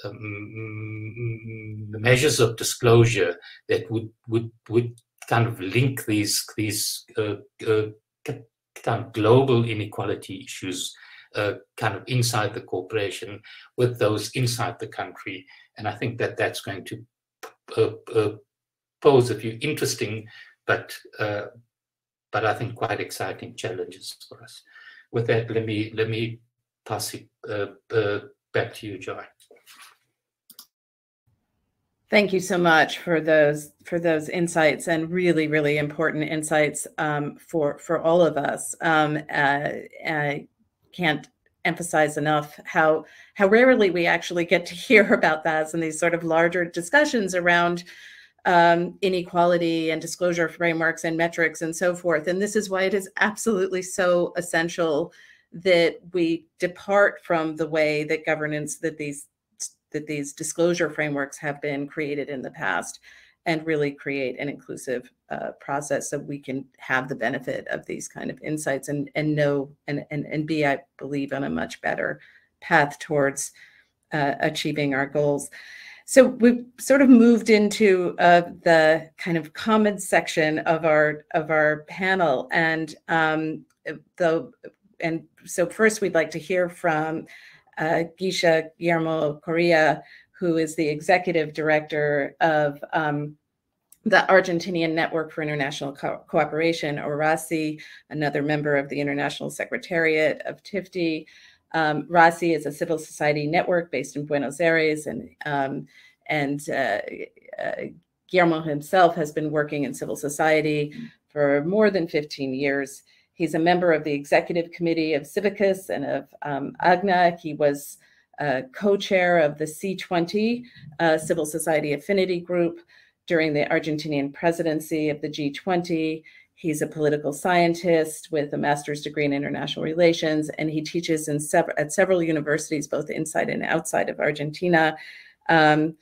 um, measures of disclosure that would, would, would kind of link these, these uh, uh, kind of global inequality issues uh, kind of inside the corporation with those inside the country. And I think that that's going to uh, uh, pose a few interesting, but uh, but I think quite exciting challenges for us. With that, let me let me pass it back to you, Joy. Thank you so much for those for those insights and really really important insights um, for for all of us. Um, uh, I can't emphasize enough how how rarely we actually get to hear about that and these sort of larger discussions around um, inequality and disclosure frameworks and metrics and so forth. And this is why it is absolutely so essential that we depart from the way that governance that these that these disclosure frameworks have been created in the past and really create an inclusive uh, process so we can have the benefit of these kind of insights and and know and and, and be i believe on a much better path towards uh, achieving our goals. So we've sort of moved into uh, the kind of comments section of our of our panel and um, the and so first we'd like to hear from uh, Gisha Guillermo Correa, who is the executive director of um, the Argentinian Network for International Co Cooperation, or RACI, another member of the International Secretariat of TIFD. Um, is a civil society network based in Buenos Aires, and um, and uh, uh, Guillermo himself has been working in civil society for more than 15 years. He's a member of the executive committee of Civicus and of um, AGNA. He was uh, co-chair of the C20 uh, Civil Society Affinity Group during the Argentinian presidency of the G20. He's a political scientist with a master's degree in international relations, and he teaches in sev at several universities, both inside and outside of Argentina. Um,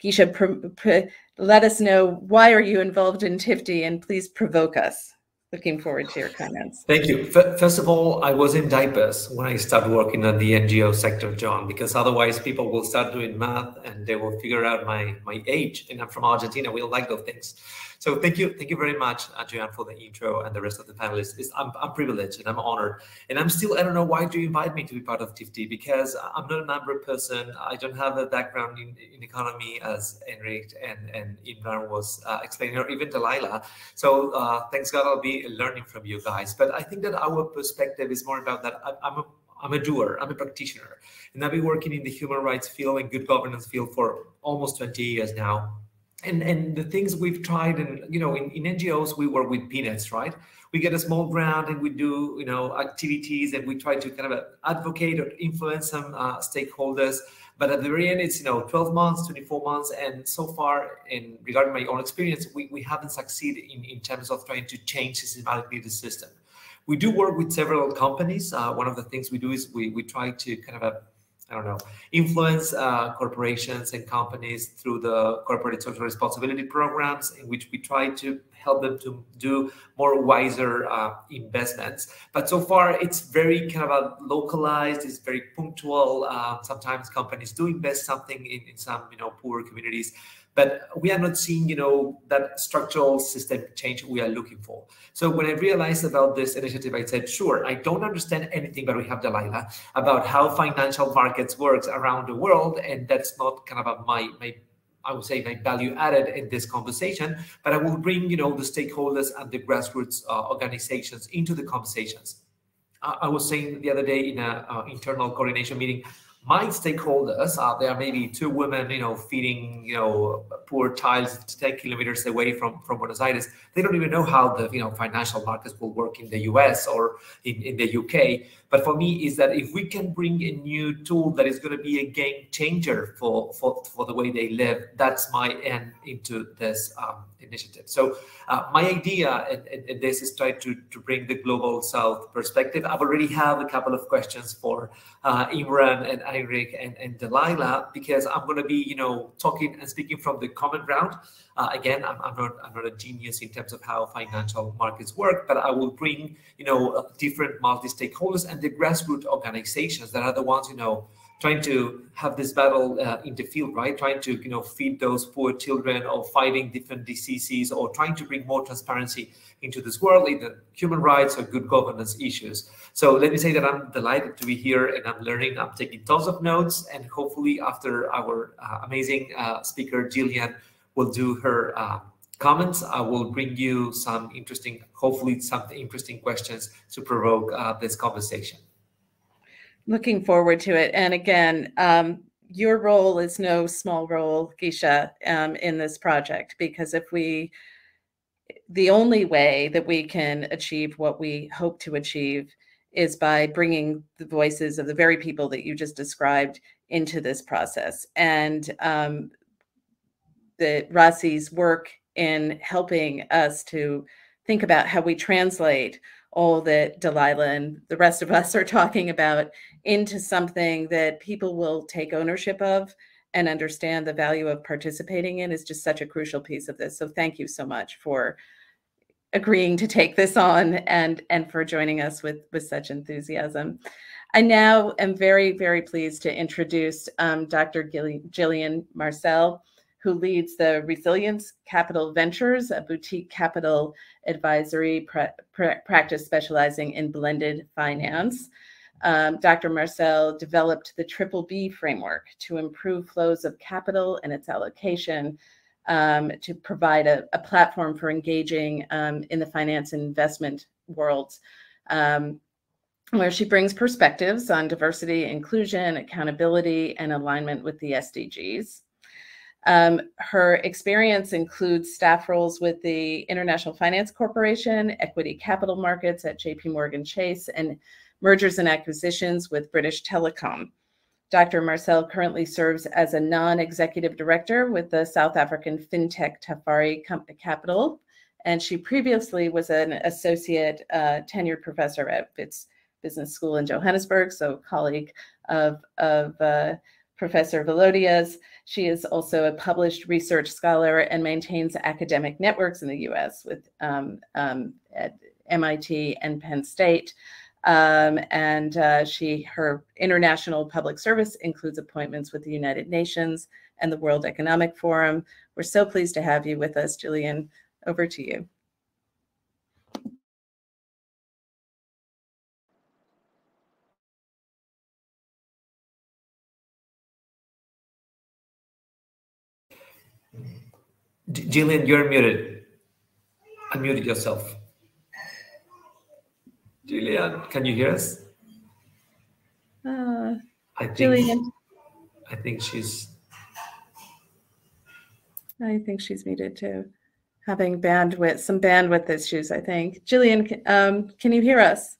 Gisha, let us know why are you involved in TIFD, and please provoke us. Looking forward to your comments. Thank you. First of all, I was in diapers when I started working on the NGO sector, John, because otherwise people will start doing math and they will figure out my my age. And I'm from Argentina. We don't like those things. So thank you, thank you very much, uh, Joanne, for the intro and the rest of the panelists. It's, I'm, I'm privileged and I'm honored. And I'm still, I don't know why do you invite me to be part of TIFD because I'm not a number person. I don't have a background in, in economy as Erinch and, and Imran was uh, explaining, or even Delilah. So uh, thanks God I'll be learning from you guys. But I think that our perspective is more about that. I, I'm a I'm a doer, I'm a practitioner. And I've been working in the human rights field and good governance field for almost 20 years now and and the things we've tried and you know in, in ngos we work with peanuts right? We get a small grant and we do you know activities and we try to kind of advocate or influence some uh, stakeholders. But at the very end it's you know 12 months 24 months and so far in regarding my own experience we, we haven't succeeded in, in terms of trying to change systematically the system. We do work with several companies. Uh, one of the things we do is we, we try to kind of uh, I don't know, influence uh, corporations and companies through the corporate social responsibility programs in which we try to help them to do more wiser uh, investments. But so far, it's very kind of a localized, it's very punctual. Uh, sometimes companies do invest something in, in some, you know, poor communities but we are not seeing you know that structural system change we are looking for so when i realized about this initiative i said sure i don't understand anything but we have delilah about how financial markets works around the world and that's not kind of my my I would say my value added in this conversation, but I will bring you know the stakeholders and the grassroots uh, organizations into the conversations. Uh, I was saying the other day in an uh, internal coordination meeting, my stakeholders uh, there are maybe two women you know feeding you know poor childs 10 kilometers away from from buenos aires. They don't even know how the you know financial markets will work in the us or in, in the uk but for me is that if we can bring a new tool that is going to be a game changer for for, for the way they live that's my end into this um, initiative. So uh, my idea in, in, this is try to, to bring the global south perspective. I've already have a couple of questions for uh, imran and And, and Delilah because I'm going to be, you know, talking and speaking from the common ground. Uh, again, I'm, I'm, not I'm not a genius in terms of how financial markets work, but I will bring, you know, different multi-stakeholders and the grassroots organizations that are the ones, you know, trying to have this battle uh, in the field, right? Trying to you know feed those poor children, or fighting different diseases, or trying to bring more transparency into this world, either human rights or good governance issues. So let me say that I'm delighted to be here, and I'm learning. I'm taking tons of notes, and hopefully after our uh, amazing uh, speaker Gillian will do her uh, comments, I will bring you some interesting, hopefully some interesting questions to provoke uh, this conversation. Looking forward to it. And again, um, your role is no small role, Gisha, um, in this project, because if we, the only way that we can achieve what we hope to achieve is by bringing the voices of the very people that you just described into this process. And um, the RACI's work in helping us to think about how we translate all that Delilah and the rest of us are talking about into something that people will take ownership of and understand the value of participating in is just such a crucial piece of this. So thank you so much for agreeing to take this on and and for joining us with with such enthusiasm. I now am very very pleased to introduce um, Dr. Gillian Marcelle who leads the Resilience Capital Ventures, a boutique capital advisory pra pra practice specializing in blended finance. Um, Dr. Marcelle developed the Triple B framework to improve flows of capital and its allocation um, to provide a, a, platform for engaging um, in the finance and investment worlds, um, where she brings perspectives on diversity, inclusion, accountability, and alignment with the SDGs. Um, her experience includes staff roles with the International Finance Corporation, equity capital markets at JP Morgan Chase, and mergers and acquisitions with British Telecom. Dr. Marcelle currently serves as a non-executive director with the South African fintech Tafari Capital, and she previously was an associate uh, tenured professor at Wits Business School in Johannesburg, so colleague of, of uh, Professor Valodia's. She is also a published research scholar and maintains academic networks in the US with um, um, at MIT and Penn State. Um, and uh, she her international public service includes appointments with the United Nations and the World Economic Forum. We're so pleased to have you with us, Gillian. Over to you. Gillian, you're muted. Unmute yourself. Gillian, can you hear us? Uh, I think, Gillian. I think she's. I think she's muted too. Having bandwidth, some bandwidth issues, I think. Gillian, um, can you hear us?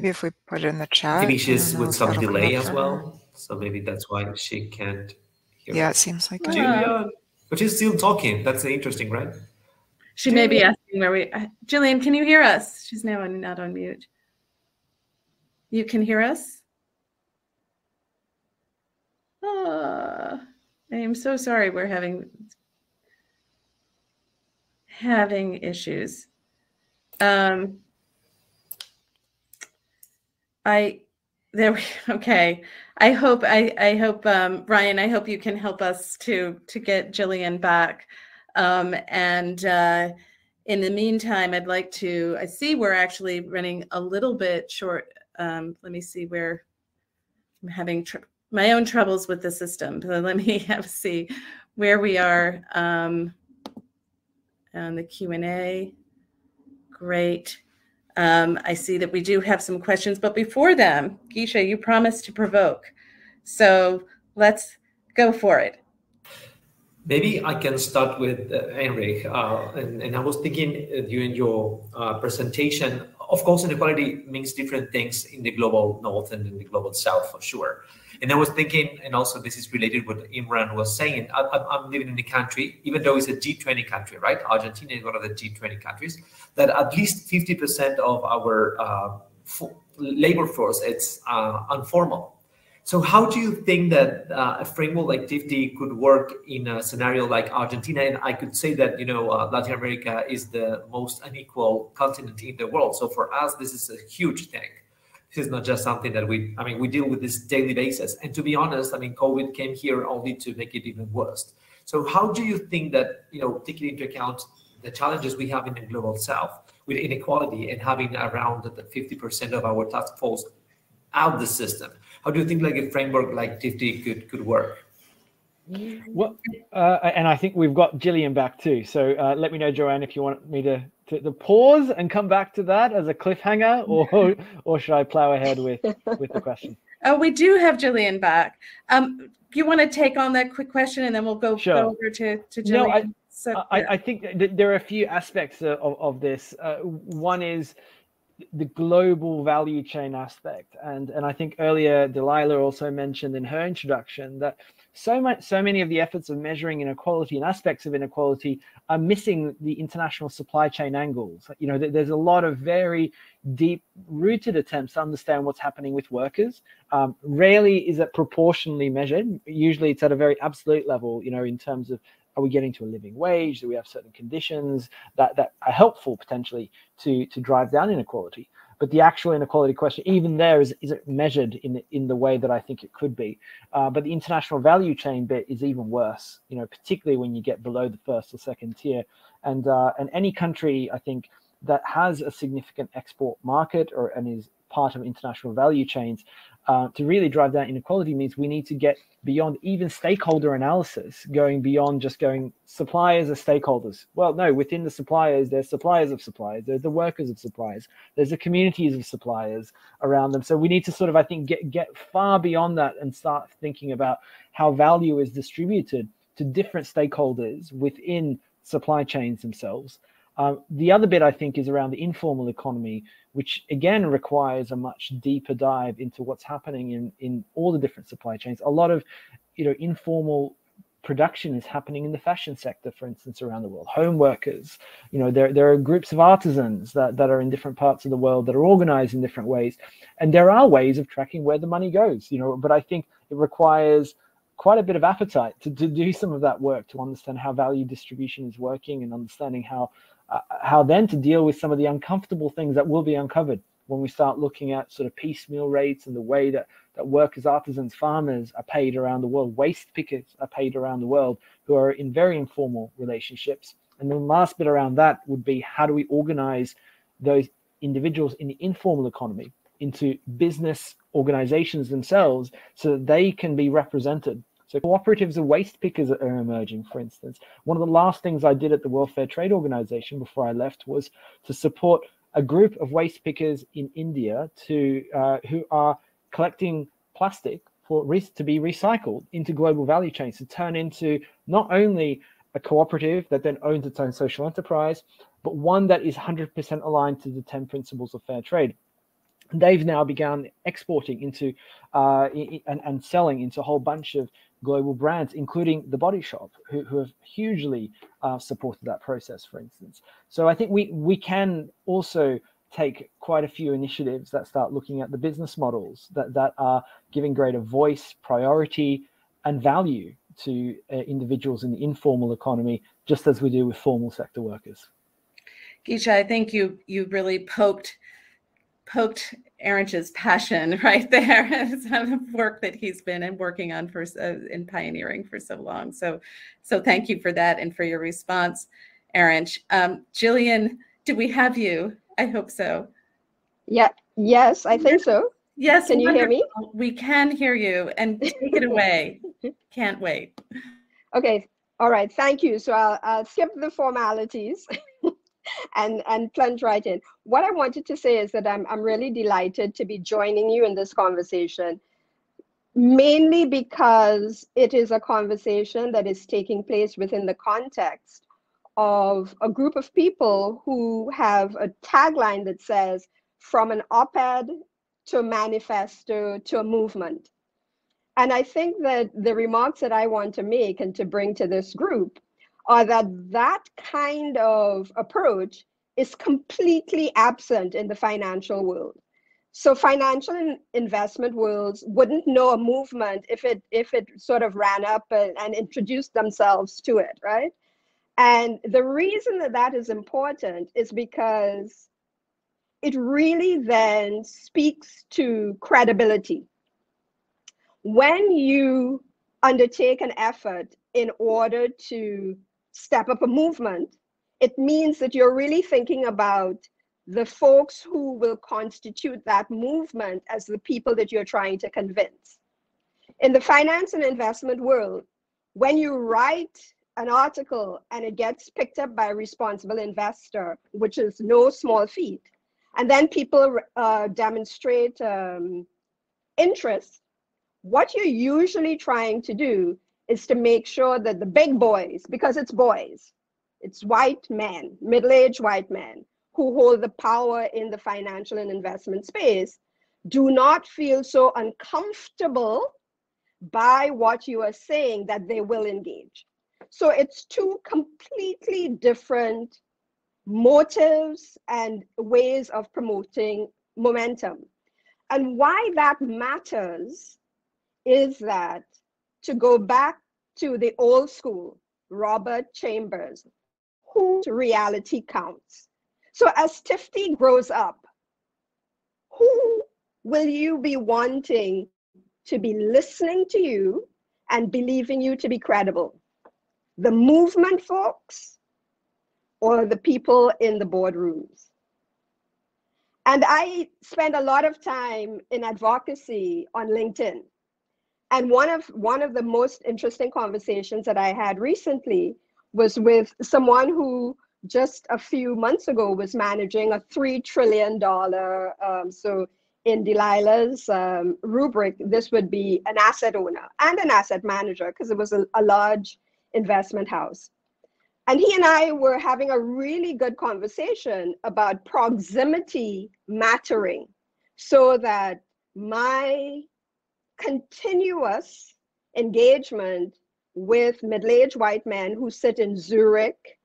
Maybe if we put it in the chat. Maybe she's with some delay as well. So maybe that's why she can't hear. Yeah, it seems like Julia, but she's still talking. That's interesting, right? She may be asking where we. Uh, Gillian, can you hear us? She's now not on mute. You can hear us? Oh, I am so sorry. We're having having issues. Um, I there we okay. I hope I I hope um, Ryan. I hope you can help us to to get Gillian back. Um, and uh, in the meantime, I'd like to. I see we're actually running a little bit short. Um, let me see where I'm having my own troubles with the system. So let me have see where we are um, on the Q and A. Great. Um, I see that we do have some questions, but before them, Geisha, you promised to provoke. So let's go for it. Maybe I can start with uh. Uh, and, and, I was thinking uh, during your uh, presentation, of course, inequality means different things in the global north and in the global south for sure. And I was thinking, and also this is related what Imran was saying. I, am living in a country, even though it's a G20 country, right? Argentina is one of the G20 countries that at least 50% of our uh, labor force it's uh, informal. So how do you think that uh, a framework like TIFD could work in a scenario like Argentina? And I could say that, you know, uh, Latin America is the most unequal continent in the world. So for us, this is a huge thing. This is not just something that we, I mean, we deal with this daily basis. And to be honest, I mean, COVID came here only to make it even worse. So how do you think that, you know, taking into account the challenges we have in the global south with inequality and having around the 50% of our task force out the system, how do you think like a framework like TIFD could could work? Well, uh, and I think we've got Gillian back too. So uh, let me know, Joanne, if you want me to, to, to, pause and come back to that as a cliffhanger, or or should I plow ahead with with the question? Oh, we do have Gillian back. Um, you want to take on that quick question, and then we'll go, sure. go over to to Gillian. No, I, so, I, I, think there are a few aspects of, of this. Uh, one is the global value chain aspect and and i think earlier delilah also mentioned in her introduction that so much so many of the efforts of measuring inequality and aspects of inequality are missing the international supply chain angles you know there's a lot of very deep rooted attempts to understand what's happening with workers um, rarely is it proportionally measured usually it's at a very absolute level you know in terms of are we getting to a living wage? Do we have certain conditions that, that are helpful potentially to, to drive down inequality? But the actual inequality question, even there, is, is it measured in, in the way that I think it could be? Uh, but the international value chain bit is even worse, you know, particularly when you get below the first or second tier. And, uh, and any country, I think, that has a significant export market or and is part of international value chains uh, to really drive down inequality means we need to get beyond even stakeholder analysis, going beyond just going suppliers are stakeholders. Well, no, within the suppliers, there's suppliers of suppliers, there's the workers of suppliers, there's the communities of suppliers around them. So we need to sort of, I think, get get far beyond that and start thinking about how value is distributed to different stakeholders within supply chains themselves. Uh, the other bit I think is around the informal economy, which again requires a much deeper dive into what's happening in in all the different supply chains. A lot of you know informal production is happening in the fashion sector, for instance, around the world. Home workers, you know, there, there are groups of artisans that, that are in different parts of the world that are organized in different ways. And there are ways of tracking where the money goes, you know, but I think it requires quite a bit of appetite to, to do some of that work to understand how value distribution is working and understanding how uh, how then to deal with some of the uncomfortable things that will be uncovered when we start looking at sort of piecemeal rates and the way that, that workers, artisans, farmers are paid around the world, waste pickers are paid around the world who are in very informal relationships. And the last bit around that would be how do we organize those individuals in the informal economy into business organizations themselves so that they can be represented so cooperatives of waste pickers are emerging, for instance. One of the last things I did at the World Fair Trade Organization before I left was to support a group of waste pickers in India to uh, who are collecting plastic for to be recycled into global value chains to turn into not only a cooperative that then owns its own social enterprise, but one that is 100% aligned to the 10 principles of fair trade they've now begun exporting into uh, and, and selling into a whole bunch of global brands, including the Body Shop, who, who have hugely uh, supported that process, for instance. So I think we we can also take quite a few initiatives that start looking at the business models that that are giving greater voice, priority, and value to uh, individuals in the informal economy, just as we do with formal sector workers. Geisha, I think you you really poked poked Aaron's passion right there and some work that he's been and working on for uh, in pioneering for so long. So, so thank you for that and for your response, Aaron. Um, Gillian, do we have you? I hope so. Yeah. Yes, I think so. Yes. Can you hear me? We can hear you, and take it away. Can't wait. Okay. All right. Thank you. So I'll, I'll skip the formalities. And and plunge right in. What I wanted to say is that I'm I'm really delighted to be joining you in this conversation, mainly because it is a conversation that is taking place within the context of a group of people who have a tagline that says from an op-ed to a manifesto to a movement. And I think that the remarks that I want to make and to bring to this group are that that kind of approach is completely absent in the financial world. So financial investment worlds wouldn't know a movement if it if it sort of ran up and, and introduced themselves to it, right? And the reason that that is important is because it really then speaks to credibility. When you undertake an effort in order to step up a movement, it means that you're really thinking about the folks who will constitute that movement as the people that you're trying to convince. In the finance and investment world, when you write an article and it gets picked up by a responsible investor, which is no small feat, and then people uh, demonstrate um, interest, what you're usually trying to do is to make sure that the big boys, because it's boys, it's white men, middle-aged white men who hold the power in the financial and investment space, do not feel so uncomfortable by what you are saying that they will engage. So it's two completely different motives and ways of promoting momentum. And why that matters is that to go back to the old school, Robert Chambers, whose reality counts. So as TIFD grows up, who will you be wanting to be listening to you and believing you to be credible? The movement folks or the people in the boardrooms? And I spend a lot of time in advocacy on LinkedIn. And one of one of the most interesting conversations that I had recently was with someone who just a few months ago was managing a three trillion dollar. Um, so in Delilah's um, rubric, this would be an asset owner and an asset manager because it was a, a large investment house. And he and I were having a really good conversation about proximity mattering so that my continuous engagement with middle-aged white men who sit in Zurich,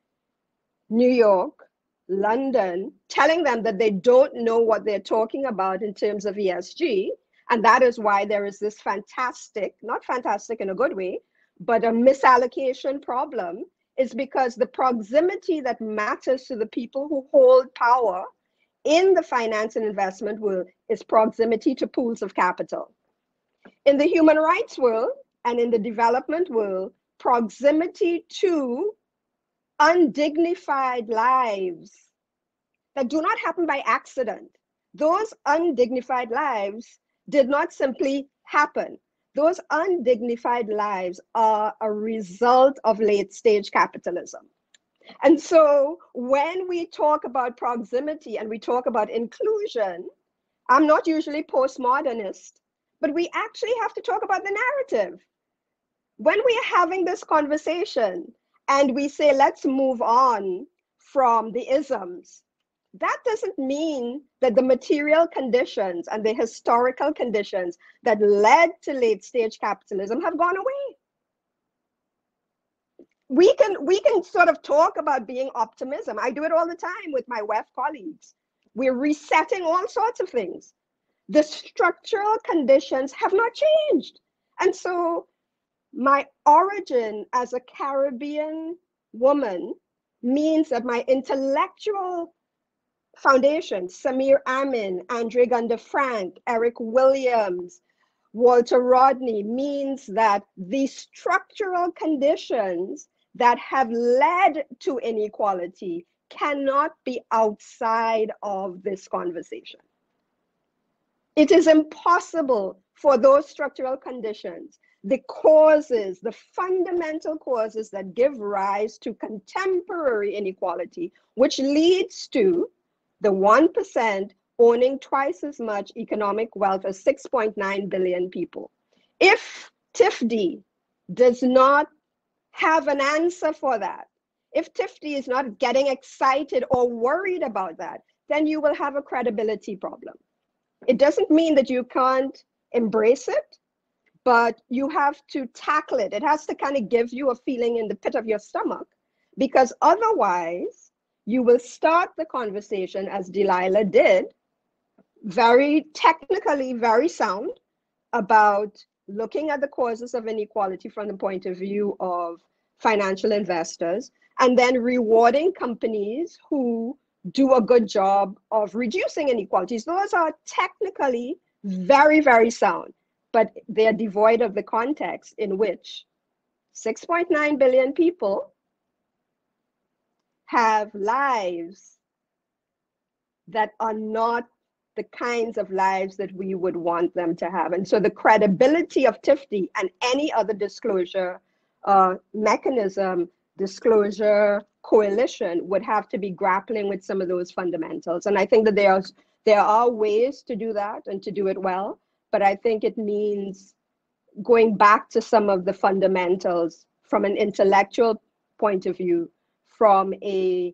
New York, London, telling them that they don't know what they're talking about in terms of ESG. And that is why there is this fantastic, not fantastic in a good way, but a misallocation problem is because the proximity that matters to the people who hold power in the finance and investment world is proximity to pools of capital. In the human rights world and in the development world, proximity to undignified lives that do not happen by accident. Those undignified lives did not simply happen. Those undignified lives are a result of late stage capitalism. And so when we talk about proximity and we talk about inclusion, I'm not usually postmodernist, but we actually have to talk about the narrative. When we are having this conversation and we say, let's move on from the isms, that doesn't mean that the material conditions and the historical conditions that led to late stage capitalism have gone away. We can we can sort of talk about being optimism. I do it all the time with my WEF colleagues. We're resetting all sorts of things the structural conditions have not changed and so my origin as a caribbean woman means that my intellectual Foundation, Samir Amin, Andre Gunder Frank, Eric Williams, Walter Rodney means that the structural conditions that have led to inequality cannot be outside of this conversation. It is impossible for those structural conditions, the causes, the fundamental causes that give rise to contemporary inequality, which leads to the 1% owning twice as much economic wealth as 6.9 billion people. If TIFD does not have an answer for that, if TIFD is not getting excited or worried about that, then you will have a credibility problem. It doesn't mean that you can't embrace it, but you have to tackle it. It has to kind of give you a feeling in the pit of your stomach because otherwise you will start the conversation as Delilah did very technically very sound about looking at the causes of inequality from the point of view of financial investors and then rewarding companies who do a good job of reducing inequalities. Those are technically very, very sound, but they're devoid of the context in which 6.9 billion people have lives that are not the kinds of lives that we would want them to have. And so the credibility of TIFD and any other disclosure uh, mechanism, disclosure coalition would have to be grappling with some of those fundamentals. And I think that there are, there are ways to do that and to do it well, but I think it means going back to some of the fundamentals from an intellectual point of view, from a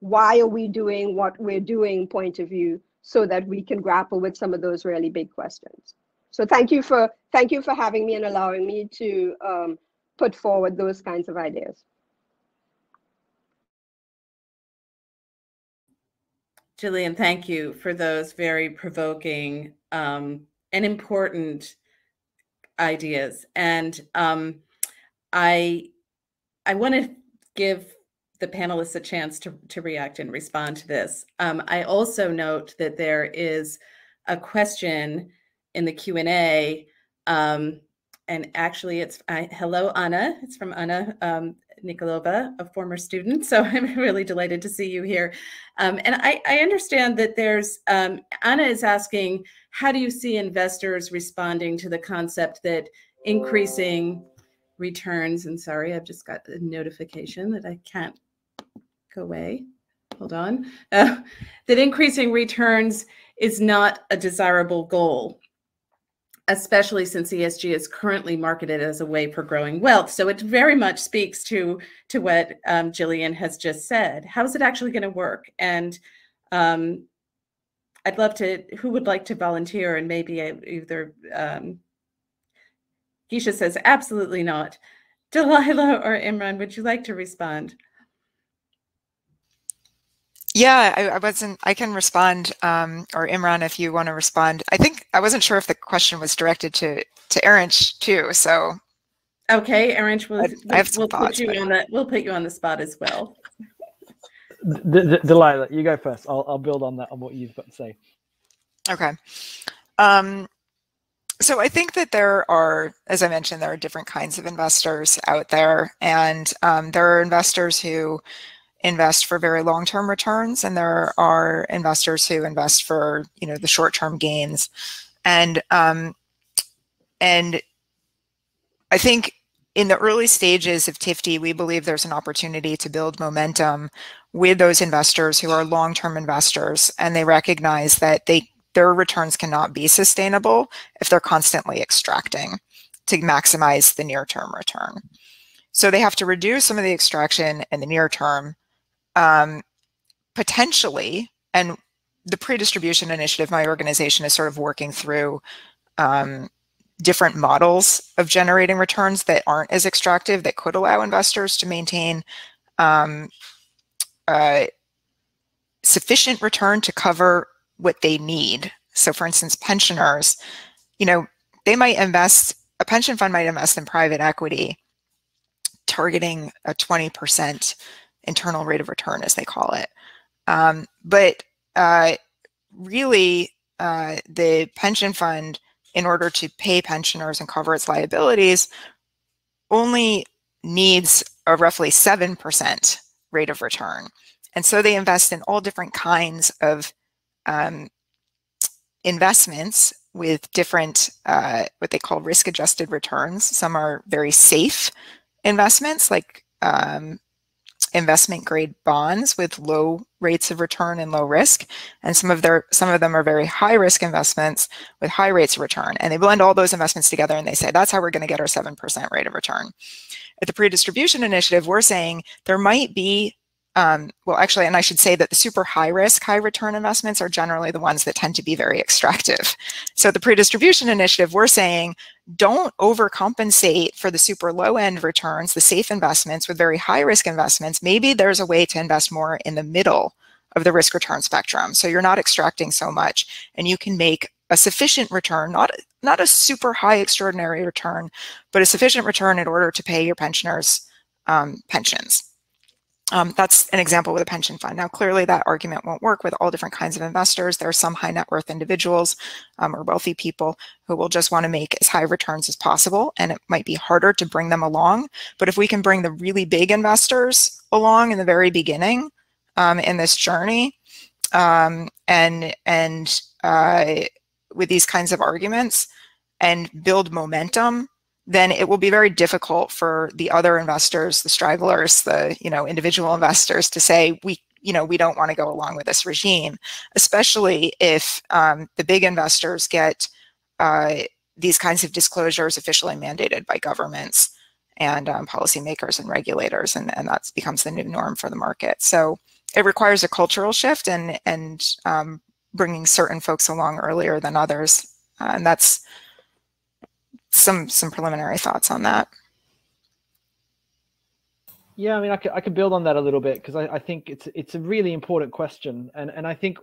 why are we doing what we're doing point of view, so that we can grapple with some of those really big questions. So thank you for thank you for having me and allowing me to um, put forward those kinds of ideas. Gillian, thank you for those very provoking um, and important ideas. And um, I I want to give the panelists a chance to, to react and respond to this. Um, I also note that there is a question in the Q&A, um, and actually it's, I, hello, Anna. It's from Anna um, Nikolova, a former student. So I'm really delighted to see you here. Um, and I, I, understand that there's, um, Anna is asking, how do you see investors responding to the concept that increasing returns, and sorry, I've just got a notification that I can't go away. Hold on. Uh, that increasing returns is not a desirable goal, especially since ESG is currently marketed as a way for growing wealth. So it very much speaks to to what um, Gillian has just said. How is it actually going to work? And um, I'd love to. Who would like to volunteer? And maybe either um, Geisha says absolutely not. Delilah or Imran, would you like to respond? Yeah, I, I, wasn't. I can respond, um, or Imran, if you want to respond. I think I wasn't sure if the question was directed to to Erinch too. So, okay, Erinch, we'll, we'll, we'll put you on the we'll put you on the spot as well. D D Delilah, you go first. I'll I'll build on that on what you've got to say. Okay. Um, so I think that there are, as I mentioned, there are different kinds of investors out there, and um, there are investors who invest for very long-term returns and there are investors who invest for you know the short-term gains and um, and I think in the early stages of TIFD, we believe there's an opportunity to build momentum with those investors who are long-term investors and they recognize that they their returns cannot be sustainable if they're constantly extracting to maximize the near-term return. So they have to reduce some of the extraction in the near term um, potentially, and the pre-distribution initiative, my organization is sort of working through um, different models of generating returns that aren't as extractive that could allow investors to maintain um, uh, sufficient return to cover what they need. So for instance, pensioners, you know, they might invest, a pension fund might invest in private equity targeting a 20% internal rate of return, as they call it. Um, but uh, really, uh, the pension fund, in order to pay pensioners and cover its liabilities, only needs a roughly 7% rate of return. And so they invest in all different kinds of um, investments with different, uh, what they call risk adjusted returns. Some are very safe investments like um, investment grade bonds with low rates of return and low risk. And some of their some of them are very high risk investments with high rates of return. And they blend all those investments together and they say that's how we're going to get our 7% rate of return. At the pre-distribution initiative we're saying there might be um, well, actually, and I should say that the super high risk, high return investments are generally the ones that tend to be very extractive. So the pre-distribution initiative, we're saying don't overcompensate for the super low end returns, the safe investments with very high risk investments. Maybe there's a way to invest more in the middle of the risk return spectrum. So you're not extracting so much and you can make a sufficient return, not, not a super high extraordinary return, but a sufficient return in order to pay your pensioners um, pensions. Um, that's an example with a pension fund. Now, clearly that argument won't work with all different kinds of investors. There are some high net worth individuals um, or wealthy people who will just want to make as high returns as possible, and it might be harder to bring them along. But if we can bring the really big investors along in the very beginning um, in this journey, um, and and uh, with these kinds of arguments, and build momentum then it will be very difficult for the other investors, the stragglers, the you know individual investors to say we you know we don't want to go along with this regime, especially if um, the big investors get uh, these kinds of disclosures officially mandated by governments and um, policymakers and regulators, and, and that becomes the new norm for the market. So it requires a cultural shift and and um, bringing certain folks along earlier than others, uh, and that's some some preliminary thoughts on that. Yeah, I mean, I could I could build on that a little bit because I, I think it's it's a really important question, and and I think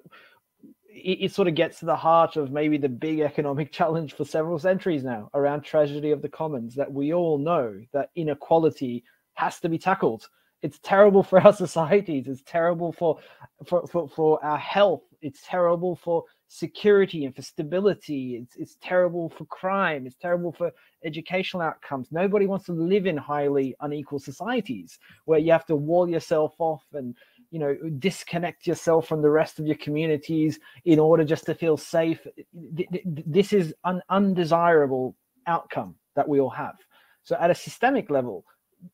it, it, sort of gets to the heart of maybe the big economic challenge for several centuries now around tragedy of the commons that we all know that inequality has to be tackled. It's terrible for our societies. It's terrible for for for, for our health. It's terrible for security and for stability. It's, it's terrible for crime. It's terrible for educational outcomes. Nobody wants to live in highly unequal societies where you have to wall yourself off and you know disconnect yourself from the rest of your communities in order just to feel safe. This is an undesirable outcome that we all have. So at a systemic level,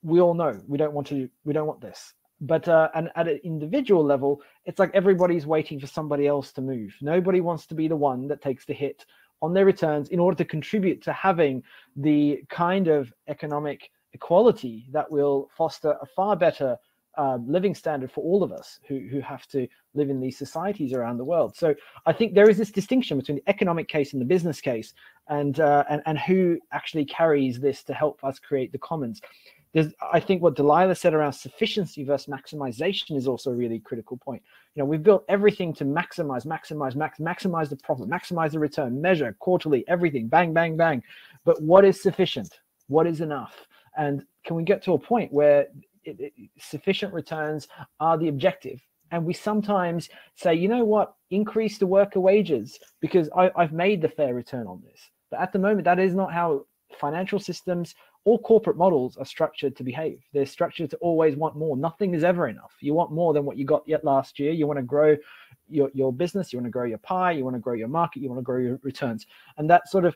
we all know we don't want to we don't want this but uh, and at an individual level it's like everybody's waiting for somebody else to move nobody wants to be the one that takes the hit on their returns in order to contribute to having the kind of economic equality that will foster a far better uh, living standard for all of us who, who have to live in these societies around the world. So I think there is this distinction between the economic case and the business case, and uh, and and who actually carries this to help us create the commons there's i think what delilah said around sufficiency versus maximization is also a really critical point. You know we've built everything to maximize maximize max maximize the profit maximize the return measure quarterly everything bang bang bang. But what is sufficient? What is enough? And can we get to a point where it, it, sufficient returns are the objective? And we sometimes say you know what? Increase the worker wages because I, i've made the fair return on this. But at the moment that is not how financial systems all corporate models are structured to behave. They're structured to always want more. Nothing is ever enough. You want more than what you got yet last year. You want to grow your, your business, you want to grow your pie, you want to grow your market, you want to grow your returns. And that sort of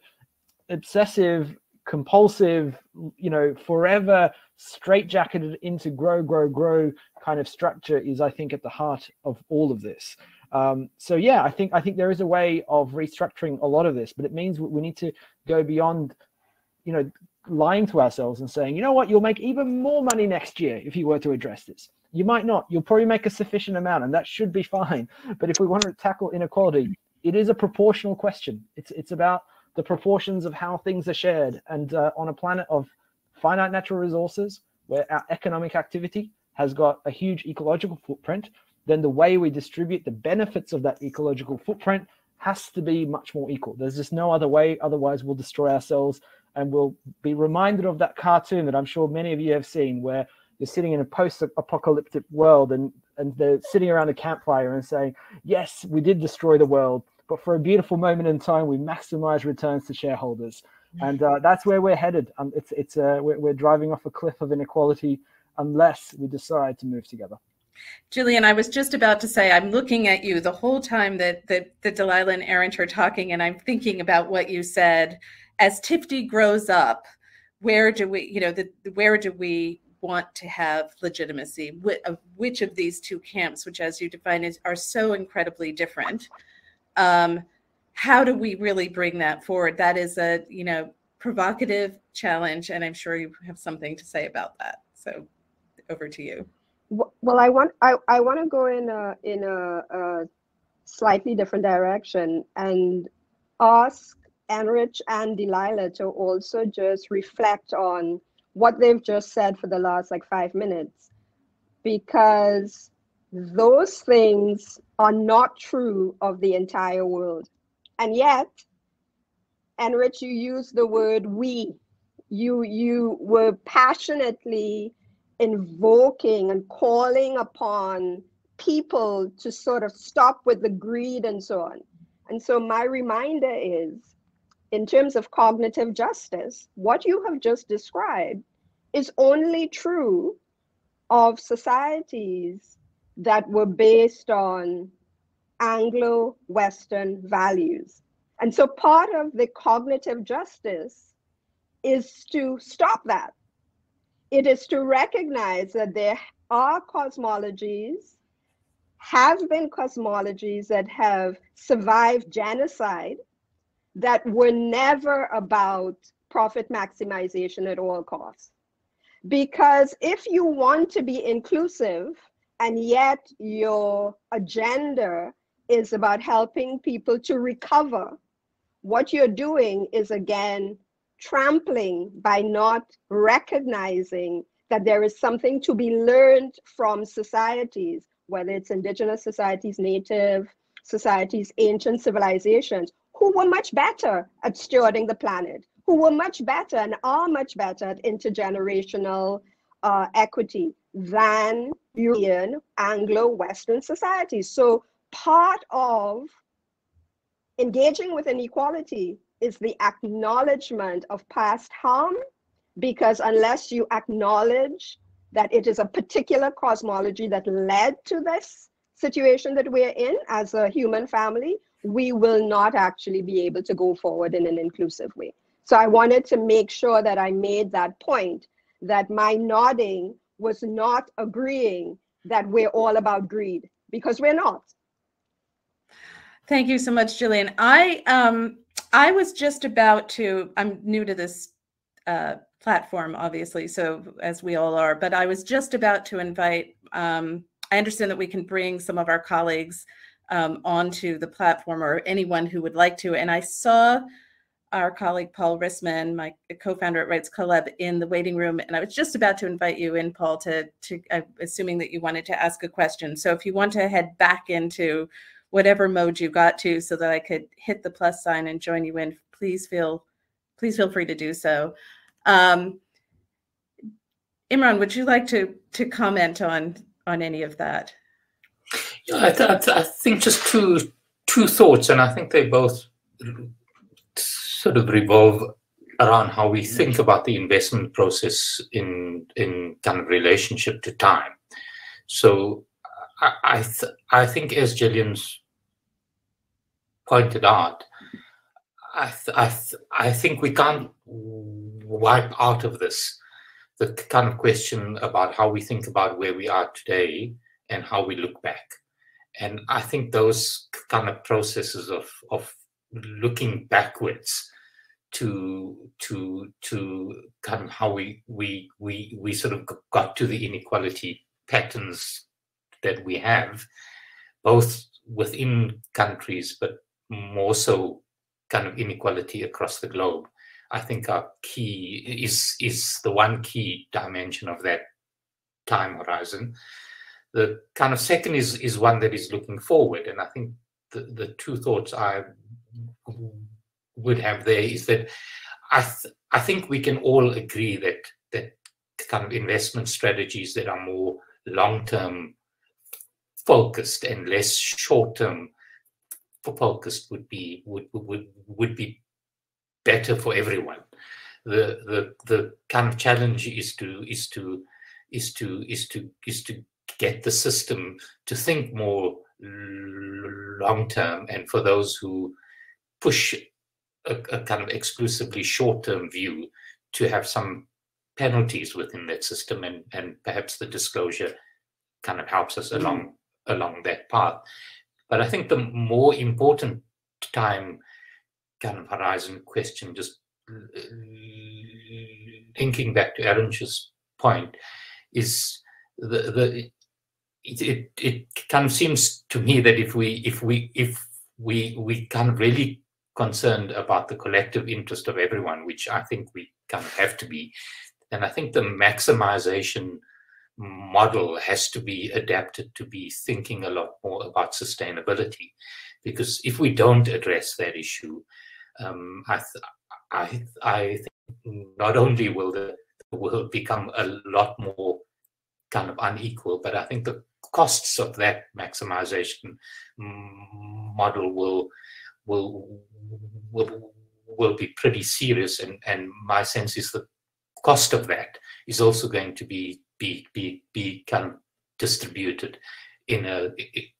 obsessive, compulsive, you know, forever straitjacketed into grow, grow, grow kind of structure is, I think, at the heart of all of this. Um, so yeah, I think I think there is a way of restructuring a lot of this, but it means we need to go beyond you know lying to ourselves and saying, you know what, you'll make even more money next year if you were to address this. You might not. You'll probably make a sufficient amount, and that should be fine. But if we want to tackle inequality, it is a proportional question. It's it's about the proportions of how things are shared, and uh, on a planet of finite natural resources, where our economic activity has got a huge ecological footprint, then the way we distribute the benefits of that ecological footprint has to be much more equal. There's just no other way. Otherwise, we'll destroy ourselves and we'll be reminded of that cartoon that I'm sure many of you have seen where you're sitting in a post-apocalyptic world and and they're sitting around a campfire and saying, "Yes, we did destroy the world, but for a beautiful moment in time, we maximize returns to shareholders." And uh, that's where we're headed. Um, it's it's uh, we're, we're driving off a cliff of inequality unless we decide to move together. Gillian, I was just about to say, I'm looking at you the whole time that, that, that Delilah and Erinch are talking, and I'm thinking about what you said. As TIFD grows up, where do we, you know, the, where do we want to have legitimacy? Which, which of these two camps, which as you define it, are so incredibly different, um, how do we really bring that forward? That is a, you know, provocative challenge, and I'm sure you have something to say about that. So over to you well i want i, I want to go in a in a, a, slightly different direction and ask Erinch and delilah to also just reflect on what they've just said for the last like five minutes because those things are not true of the entire world. And yet, Erinch, you used the word we. You you were passionately invoking and calling upon people to sort of stop with the greed and so on. And so my reminder is in terms of cognitive justice, what you have just described is only true of societies that were based on Anglo Western values. And so part of the cognitive justice is to stop that. It is to recognize that there are cosmologies, have been cosmologies that have survived genocide that were never about profit maximization at all costs. Because if you want to be inclusive and yet your agenda is about helping people to recover, what you're doing is again trampling by not recognizing that there is something to be learned from societies, whether it's indigenous societies, native societies, ancient civilizations, who were much better at stewarding the planet, who were much better and are much better at intergenerational uh, equity than European Anglo-Western societies. So part of engaging with inequality is the acknowledgement of past harm, because unless you acknowledge that it is a particular cosmology that led to this situation that we're in as a human family, we will not actually be able to go forward in an inclusive way. So I wanted to make sure that I made that point that my nodding was not agreeing that we're all about greed because we're not. Thank you so much, Gillian. I um I was just about to. I'm new to this uh, platform, obviously, so as we all are. But I was just about to invite. Um, I understand that we can bring some of our colleagues um, onto the platform or anyone who would like to. And I saw our colleague Paul Rissman, my co-founder at RightsCoLab, in the waiting room, and I was just about to invite you in, Paul, to to uh, assuming that you wanted to ask a question. So if you want to head back into whatever mode you got to, so that I could hit the plus sign and join you in, please feel please feel free to do so. Um, Imran, would you like to to comment on on any of that? Yeah, I, th I think just two two thoughts, and I think they both sort of revolve around how we think mm. about the investment process in in kind of relationship to time. So I I, th I think as Gillian's pointed out, I th I th I think we can't wipe out of this the kind of question about how we think about where we are today and how we look back. And I think those kind of processes of, of looking backwards to to to kind of how we we we we sort of got to the inequality patterns that we have, both within countries, but more so kind of inequality across the globe. I think our key is is the one key dimension of that time horizon. The kind of second is is one that is looking forward, and I think the, the two thoughts I would have there is that I th I think we can all agree that that kind of investment strategies that are more long term focused and less short term focused would be would would would be better for everyone. The the the kind of challenge is to is to is to is to is to get the system to think more long term and for those who push a, a kind of exclusively short term view to have some penalties within that system and and perhaps the disclosure kind of helps us mm-hmm. along along that path but i think the more important time kind of horizon question just thinking back to Erinch's point is the the it, it, it kind of seems to me that if we if we if we we kind of really concerned about the collective interest of everyone, which I think we kind of have to be, then I think the maximization model has to be adapted to be thinking a lot more about sustainability. Because if we don't address that issue, um, I, I, I think not only will the, the world become a lot more kind of unequal, but I think the costs of that maximization model will will will will be pretty serious and and my sense is the cost of that is also going to be be be be kind of distributed in a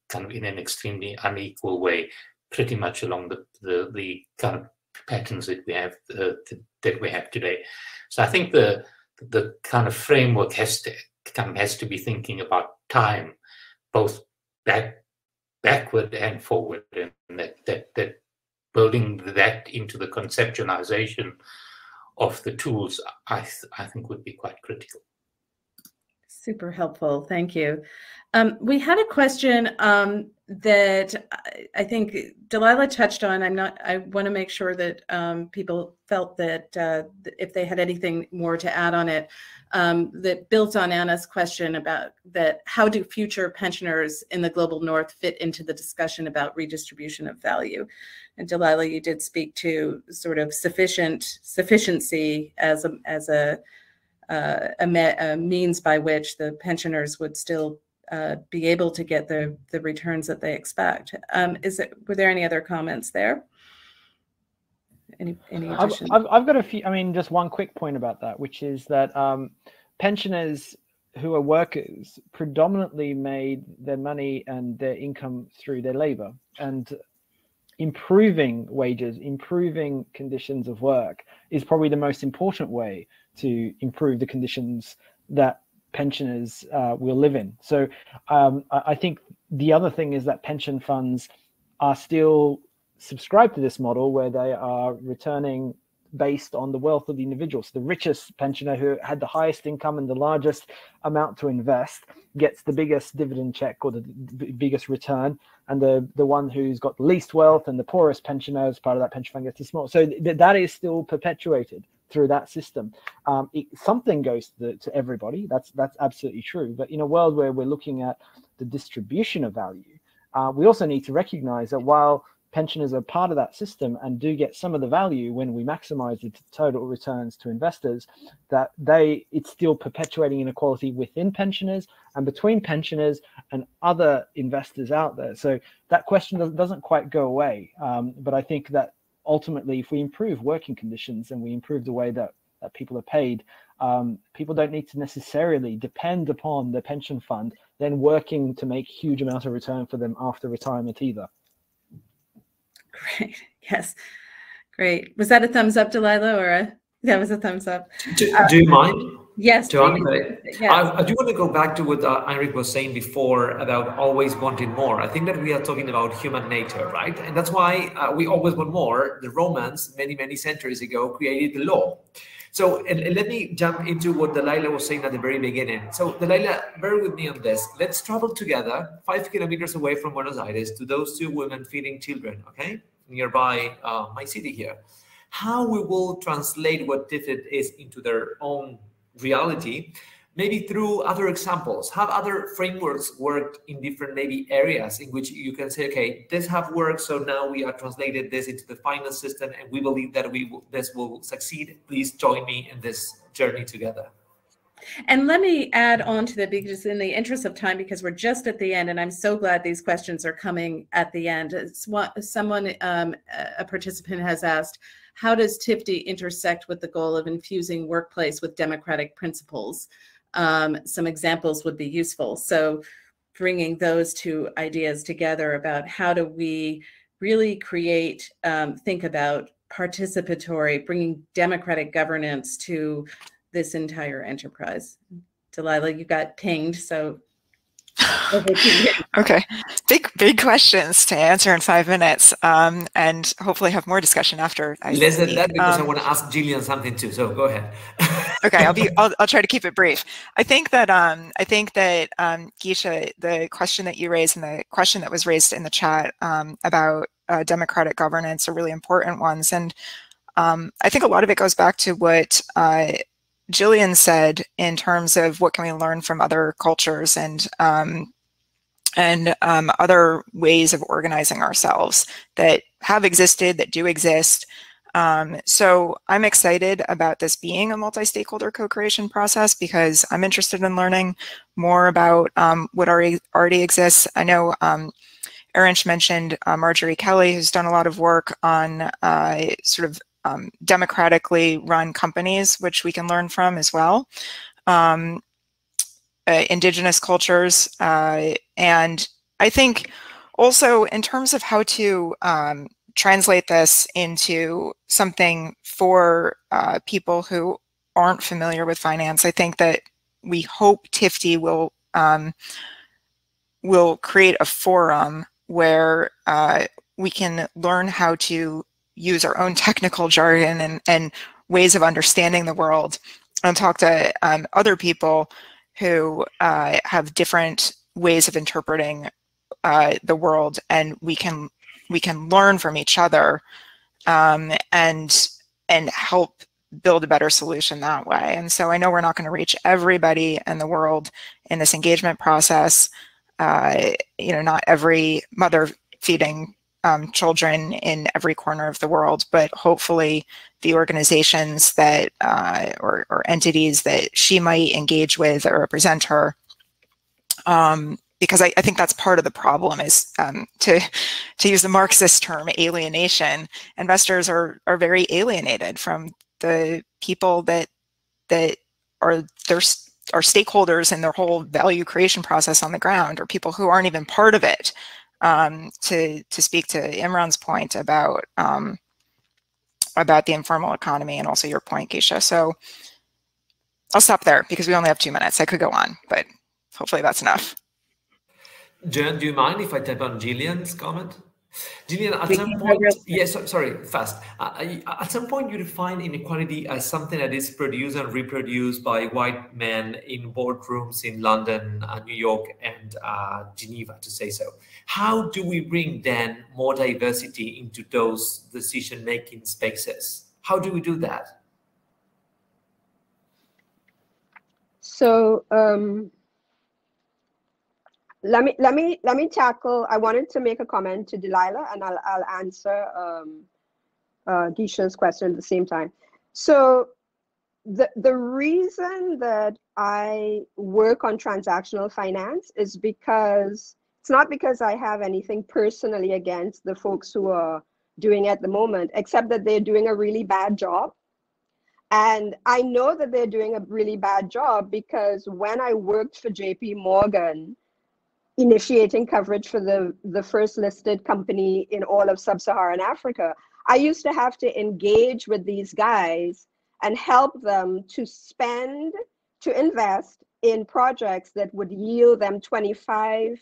kind of in an extremely unequal way pretty much along the the, the kind of patterns that we have uh, that we have today. So i think the the kind of framework has to kind of has to be thinking about time both back backward and forward and that that that building that into the conceptualization of the tools i th- i think would be quite critical super helpful thank you um, we had a question um, that I think Delilah touched on. I'm not. I want to make sure that um, people felt that uh, if they had anything more to add on it, um, that built on Anna's question about that. How do future pensioners in the global north fit into the discussion about redistribution of value? And Delilah, you did speak to sort of sufficient sufficiency as a as a uh, a, me, a means by which the pensioners would still uh, be able to get the the returns that they expect. Um, is it? Were there any other comments there? Any any I've, I've, I've, got a few. I mean, just one quick point about that, which is that um, pensioners who are workers predominantly made their money and their income through their labor and improving wages improving conditions of work is probably the most important way to improve the conditions that pensioners uh, will live in. So um, I think the other thing is that pension funds are still subscribed to this model where they are returning based on the wealth of the individual. So the richest pensioner who had the highest income and the largest amount to invest gets the biggest dividend check or the biggest return, and the the one who's got the least wealth and the poorest pensioner as part of that pension fund gets the small. So th- that is still perpetuated through that system. Um, it, something goes to, to everybody. That's that's absolutely true. But in a world where we're looking at the distribution of value, uh, we also need to recognize that while pensioners are part of that system and do get some of the value when we maximize the total returns to investors that they it's still perpetuating inequality within pensioners and between pensioners and other investors out there so that question doesn't quite go away um, but i think that ultimately, if we improve working conditions and we improve the way that, that people are paid, um, people don't need to necessarily depend upon the pension fund then working to make huge amounts of return for them after retirement either. Great. Yes. Great. Was that a thumbs up, Delilah, or a, that was a thumbs up? Do, uh, do you mind? Yes. John, yeah. I, I, do want to go back to what uh, Erinch was saying before about always wanting more. I think that we are talking about human nature, right? And that's why uh, we always want more. The Romans, many, many centuries ago, created the law. So and, and let me jump into what Delilah was saying at the very beginning. So Delilah, bear with me on this. Let's travel together five kilometers away from Buenos Aires to those two women feeding children, okay? Nearby uh, my city here. How we will translate what TIFD is into their own reality. Maybe through other examples. Have other frameworks worked in different maybe areas in which you can say okay this have worked so now we are translated this into the final system and we believe that we will, this will succeed. Please join me in this journey together and let me add on to that because in the interest of time because we're just at the end and i'm so glad these questions are coming at the end someone um, a participant has asked how does TIFD intersect with the goal of infusing workplace with democratic principles? Um, some examples would be useful. So bringing those two ideas together about how do we really create, um, think about participatory, bringing democratic governance to this entire enterprise. Delilah, you got pinged, so okay, big big questions to answer in five minutes, um, and hopefully have more discussion after. I Less than that because um, I want to ask Gillian something too. So go ahead. okay, I'll be. I'll, I'll try to keep it brief. I think that um, I think that um, Gisha, the question that you raised and the question that was raised in the chat um, about uh, democratic governance are really important ones, and um, I think a lot of it goes back to what. Uh, Gillian said in terms of what can we learn from other cultures and um, and um, other ways of organizing ourselves that have existed, that do exist. Um, so I'm excited about this being a multi-stakeholder co-creation process because I'm interested in learning more about um, what already, already exists. I know um, Erinch mentioned uh, Marjorie Kelly, who's done a lot of work on uh, sort of um, democratically run companies, which we can learn from as well. Um, uh, indigenous cultures. Uh, and I think also in terms of how to um, translate this into something for uh, people who aren't familiar with finance, I think that we hope TIFD will um, will create a forum where uh, we can learn how to use our own technical jargon and, and ways of understanding the world and talk to um, other people who uh, have different ways of interpreting uh, the world and we can we can learn from each other um, and and help build a better solution that way. And so I know we're not going to reach everybody in the world in this engagement process. Uh, you know, not every mother feeding um, children in every corner of the world, but hopefully the organizations that uh, or, or, entities that she might engage with or represent her. Um, because I, I, think that's part of the problem is um, to to use the Marxist term alienation. Investors are are very alienated from the people that that are their are stakeholders in their whole value creation process on the ground, or people who aren't even part of it um, to to speak to Imran's point about um, about the informal economy and also your point, Geisha. So I'll stop there because we only have two minutes. I could go on, but hopefully that's enough. Jen, do you mind if I tap on Gillian's comment? Gillian, at some point, yes, sorry, fast. Uh, at some point, you define inequality as something that is produced and reproduced by white men in boardrooms in London, uh, New York, and uh, Geneva, to say so. How do we bring then more diversity into those decision-making spaces? How do we do that? So um, let me let me let me tackle. I wanted to make a comment to Delilah, and I'll I'll answer um, uh, question at the same time. So the the reason that I work on transactional finance is because it's not because I have anything personally against the folks who are doing at the moment, except that they're doing a really bad job. And I know that they're doing a really bad job because when I worked for JP Morgan, initiating coverage for the, the first listed company in all of sub-Saharan Africa, I used to have to engage with these guys and help them to spend, to invest in projects that would yield them 25%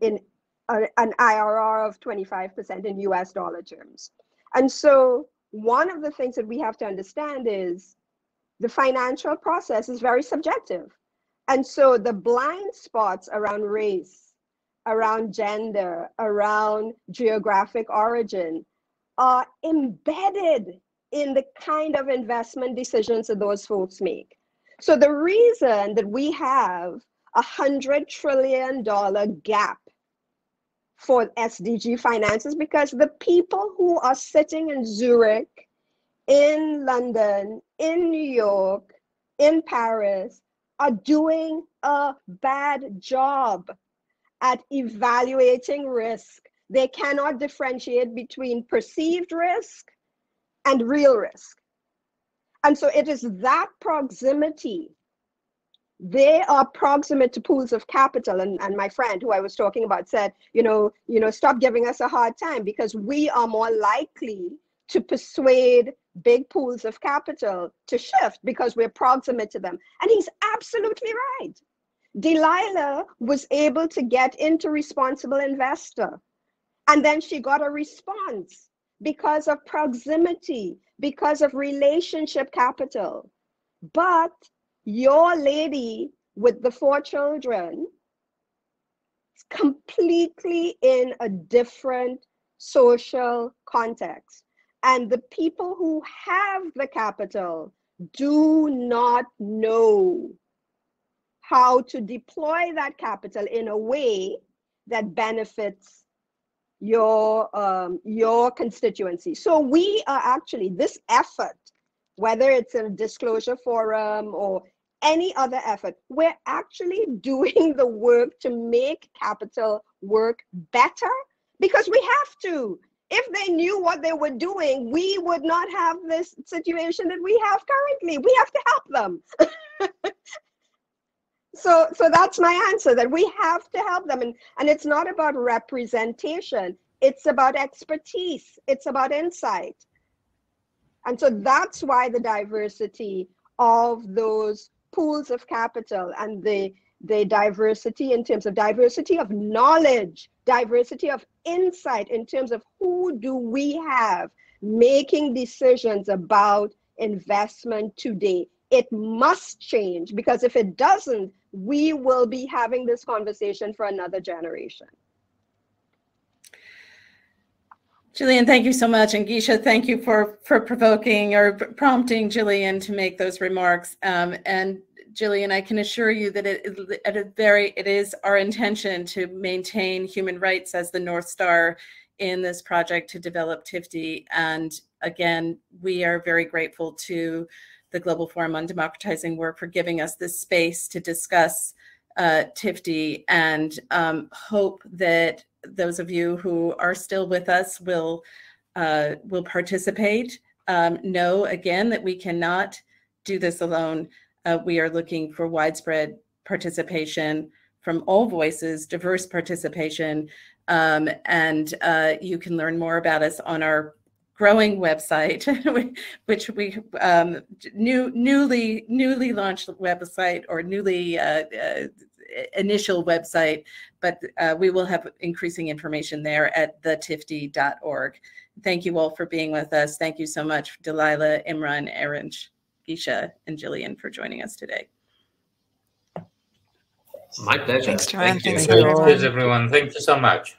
in uh, an IRR of 25% in US dollar terms. And so one of the things that we have to understand is the financial process is very subjective. And so the blind spots around race, around gender, around geographic origin are embedded in the kind of investment decisions that those folks make. So the reason that we have a hundred trillion dollar gap for SDG finance is because the people who are sitting in Zurich, in London, in New York, in Paris, are doing a bad job at evaluating risk. They cannot differentiate between perceived risk and real risk. And so it is that proximity. They are proximate to pools of capital. And, and my friend who I was talking about said, you know, you know, stop giving us a hard time because we are more likely to persuade big pools of capital to shift because we're proximate to them. And he's absolutely right. Delilah was able to get into responsible investor. And then she got a response because of proximity, because of relationship capital. But your lady with the four children is completely in a different social context. And the people who have the capital do not know how to deploy that capital in a way that benefits your um, your constituency. So we are actually this effort, whether it's a disclosure forum or any other effort, we're actually doing the work to make capital work better because we have to. If they knew what they were doing, we would not have this situation that we have currently. We have to help them. so so that's my answer that we have to help them and and it's not about representation it's about expertise it's about insight and so that's why the diversity of those pools of capital and the the diversity in terms of diversity of knowledge diversity of insight in terms of who do we have making decisions about investment today it must change because if it doesn't we will be having this conversation for another generation. Gillian, thank you so much. And Geisha, thank you for, for provoking or prompting Gillian to make those remarks. Um, and Gillian, I can assure you that it, it, it, very, it is our intention to maintain human rights as the North Star in this project to develop TIFD. And again, we are very grateful to the Global Forum on Democratizing Work for giving us this space to discuss uh, TIFD and um, hope that those of you who are still with us will uh, will participate. Um, know again that we cannot do this alone. Uh, we are looking for widespread participation from all voices, diverse participation, um, and uh, you can learn more about us on our growing website, which we um, new newly newly launched website or newly uh, uh, initial website, but uh, we will have increasing information there at thetifd.org. Thank you all for being with us. Thank you so much, Delilah, Imran, Erinch, Gisha, and Gillian for joining us today. My pleasure. Thanks, Joanne. Thank you. Thanks, everyone. Thank you so much.